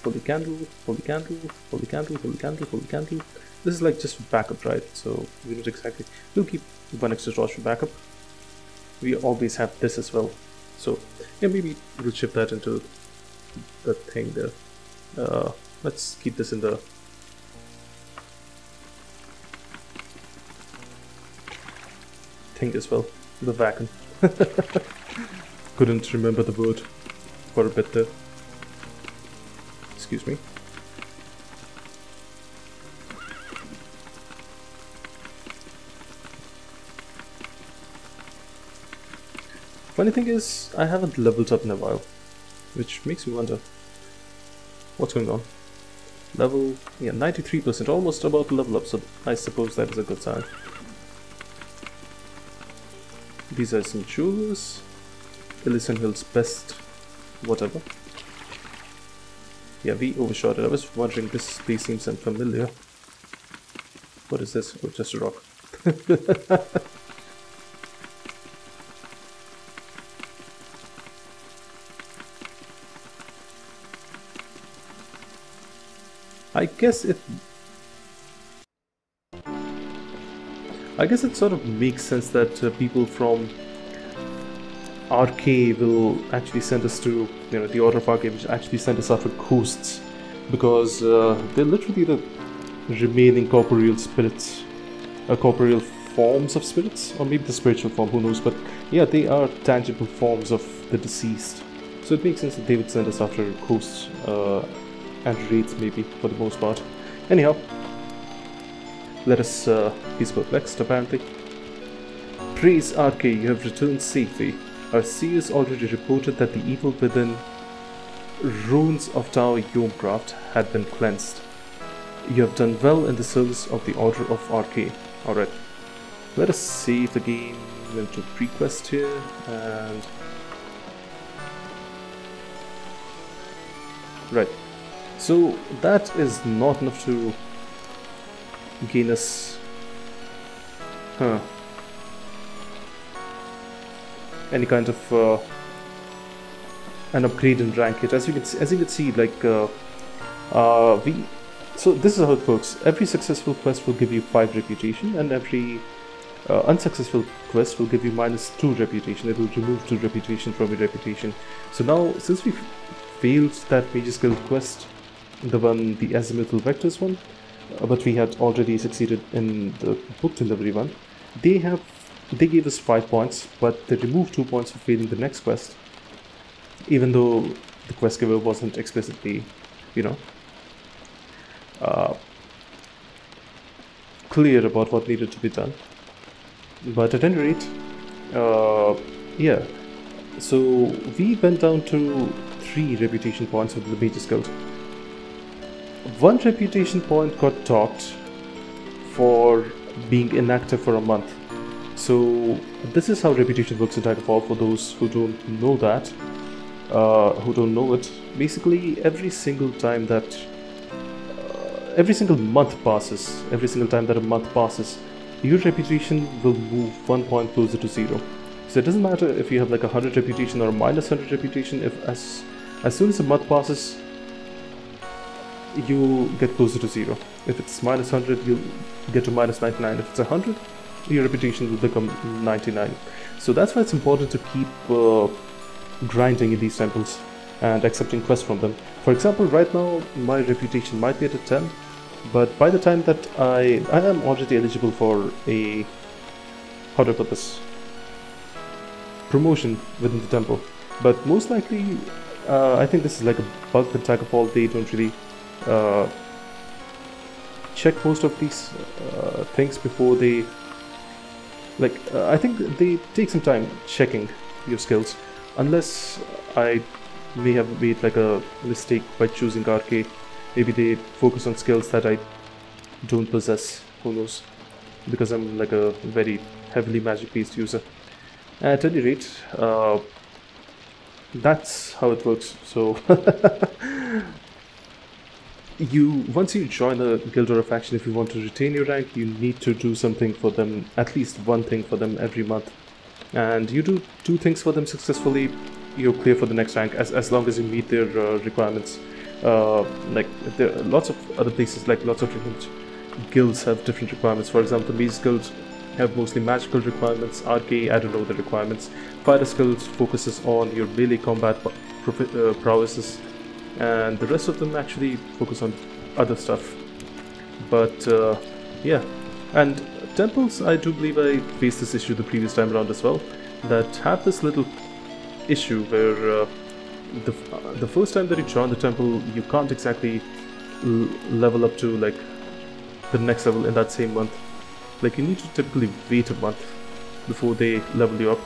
holy candle, holy candle, holy candle, holy candle, holy candle. This is like just backup, right? So we don't exactly. We'll keep one extra torch for backup. We always have this as well. So yeah, maybe we'll ship that into the thing there. Uh, let's keep this in the thing as well. The wagon. Couldn't remember the word for a bit there. Excuse me. Funny thing is, I haven't leveled up in a while, which makes me wonder what's going on. Level, yeah, 93%, almost about to level up, so I suppose that is a good sign. These are some jewels. Ilessan Hill's best whatever. Yeah, we overshot it. I was wondering, this place seems unfamiliar. What is this? Oh, just a rock. I guess it I guess it sort of makes sense that uh, people from Arkay will actually send us to, you know, the Order of Arkay which actually send us after ghosts because uh, they're literally the remaining corporeal spirits, uh, corporeal forms of spirits, or maybe the spiritual form, who knows, but yeah, they are tangible forms of the deceased. So it makes sense that they would send us after ghosts uh, and wraiths, maybe, for the most part. Anyhow, let us uh, he's perplexed apparently. Praise Arkay, you have returned safely. Our seers already reported that the evil within ruins of Tower Yomcraft had been cleansed. You have done well in the service of the Order of Arkay. Alright. Let us save the game into pre-quest here and Right. So that is not enough to gain us huh. Any kind of uh, an upgrade in rank. It as you can see, as you can see like uh, uh, we so this is how it works. Every successful quest will give you 5 reputation and every uh, unsuccessful quest will give you minus 2 reputation. It will remove 2 reputation from your reputation. So now since we failed that Mage's Guild quest the one the azimuthal vectors one but we had already succeeded in the book delivery one. They have they gave us five points, but they removed two points for failing the next quest, even though the quest giver wasn't explicitly, you know, uh, clear about what needed to be done. But at any rate, uh, yeah. So we went down to three reputation points with the Mage's Guild one reputation point got docked for being inactive for a month. So this is how reputation works in Daggerfall for those who don't know that, uh, who don't know it. Basically, every single time that, uh, every single month passes, every single time that a month passes, your reputation will move one point closer to zero. So it doesn't matter if you have like a 100 reputation or a minus 100 reputation, if as, as soon as a month passes, you get closer to zero. If it's minus 100, you'll get to minus 99. If it's 100, your reputation will become 99. So that's why it's important to keep uh, grinding in these temples and accepting quests from them. For example, right now my reputation might be at a 10, but by the time that I I am already eligible for a how put this promotion within the temple, but most likely uh, I think this is like a bug with Daggerfall. They don't really uh, check most of these uh, things before they like uh, I think they take some time checking your skills unless I may have made like a mistake by choosing Arkay maybe they focus on skills that I don't possess. Who knows? Because I'm like a very heavily magic based user. At any rate uh, that's how it works so you once you join a guild or a faction if you want to retain your rank you need to do something for them at least one thing for them every month. And you do two things for them successfully you're clear for the next rank as, as long as you meet their uh, requirements. Uh, like there are lots of other places like lots of different guilds have different requirements. For example these guilds have mostly magical requirements Arkay I don't know the requirements. Fighter skills focuses on your melee combat uh, prowesses and the rest of them actually focus on other stuff. But uh, yeah, and temples, I do believe I faced this issue the previous time around as well, that have this little issue where uh, the, the first time that you join the temple, you can't exactly level up to like the next level in that same month. Like you need to typically wait a month before they level you up.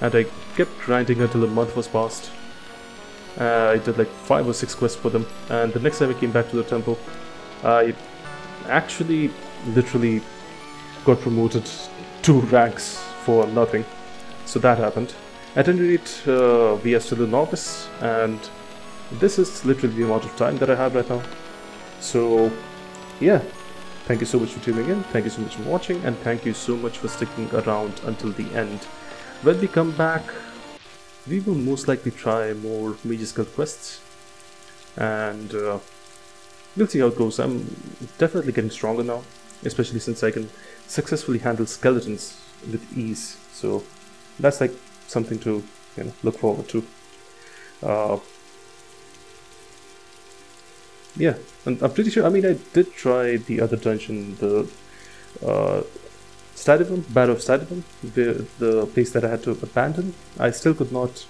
And I kept grinding until a month was passed uh, I did like five or six quests for them, and the next time I came back to the temple, I actually literally got promoted two ranks for nothing. So that happened. At any rate, uh, we are still a novice, and this is literally the amount of time that I have right now. So, yeah, thank you so much for tuning in, thank you so much for watching, and thank you so much for sticking around until the end. When we come back, we will most likely try more Mage's quests and uh, we'll see how it goes. I'm definitely getting stronger now, especially since I can successfully handle skeletons with ease. So that's like something to you know look forward to. Uh, yeah, and I'm pretty sure. I mean, I did try the other dungeon, the uh, Stadium, Battle of Stadium, the, the place that I had to abandon, I still could not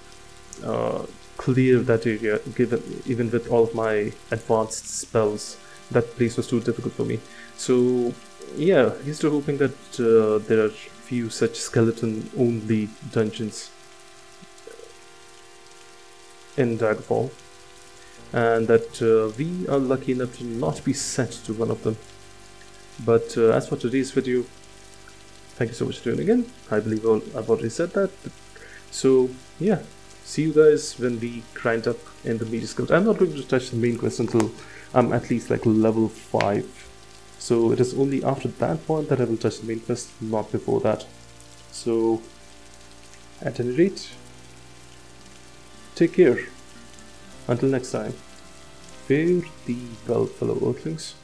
uh, clear that area, given even with all of my advanced spells. That place was too difficult for me. So yeah, he's still hoping that uh, there are few such skeleton-only dungeons in Daggerfall, and that uh, we are lucky enough to not be sent to one of them. But uh, as for today's video, thank you so much for tuning in. I believe I've already said that. So yeah, see you guys when we grind up in the Mage's Guild. I'm not going to touch the main quest until I'm at least like level 5. So it is only after that point that I will touch the main quest, not before that. So at any rate, take care. Until next time, fare thee well fellow Earthlings.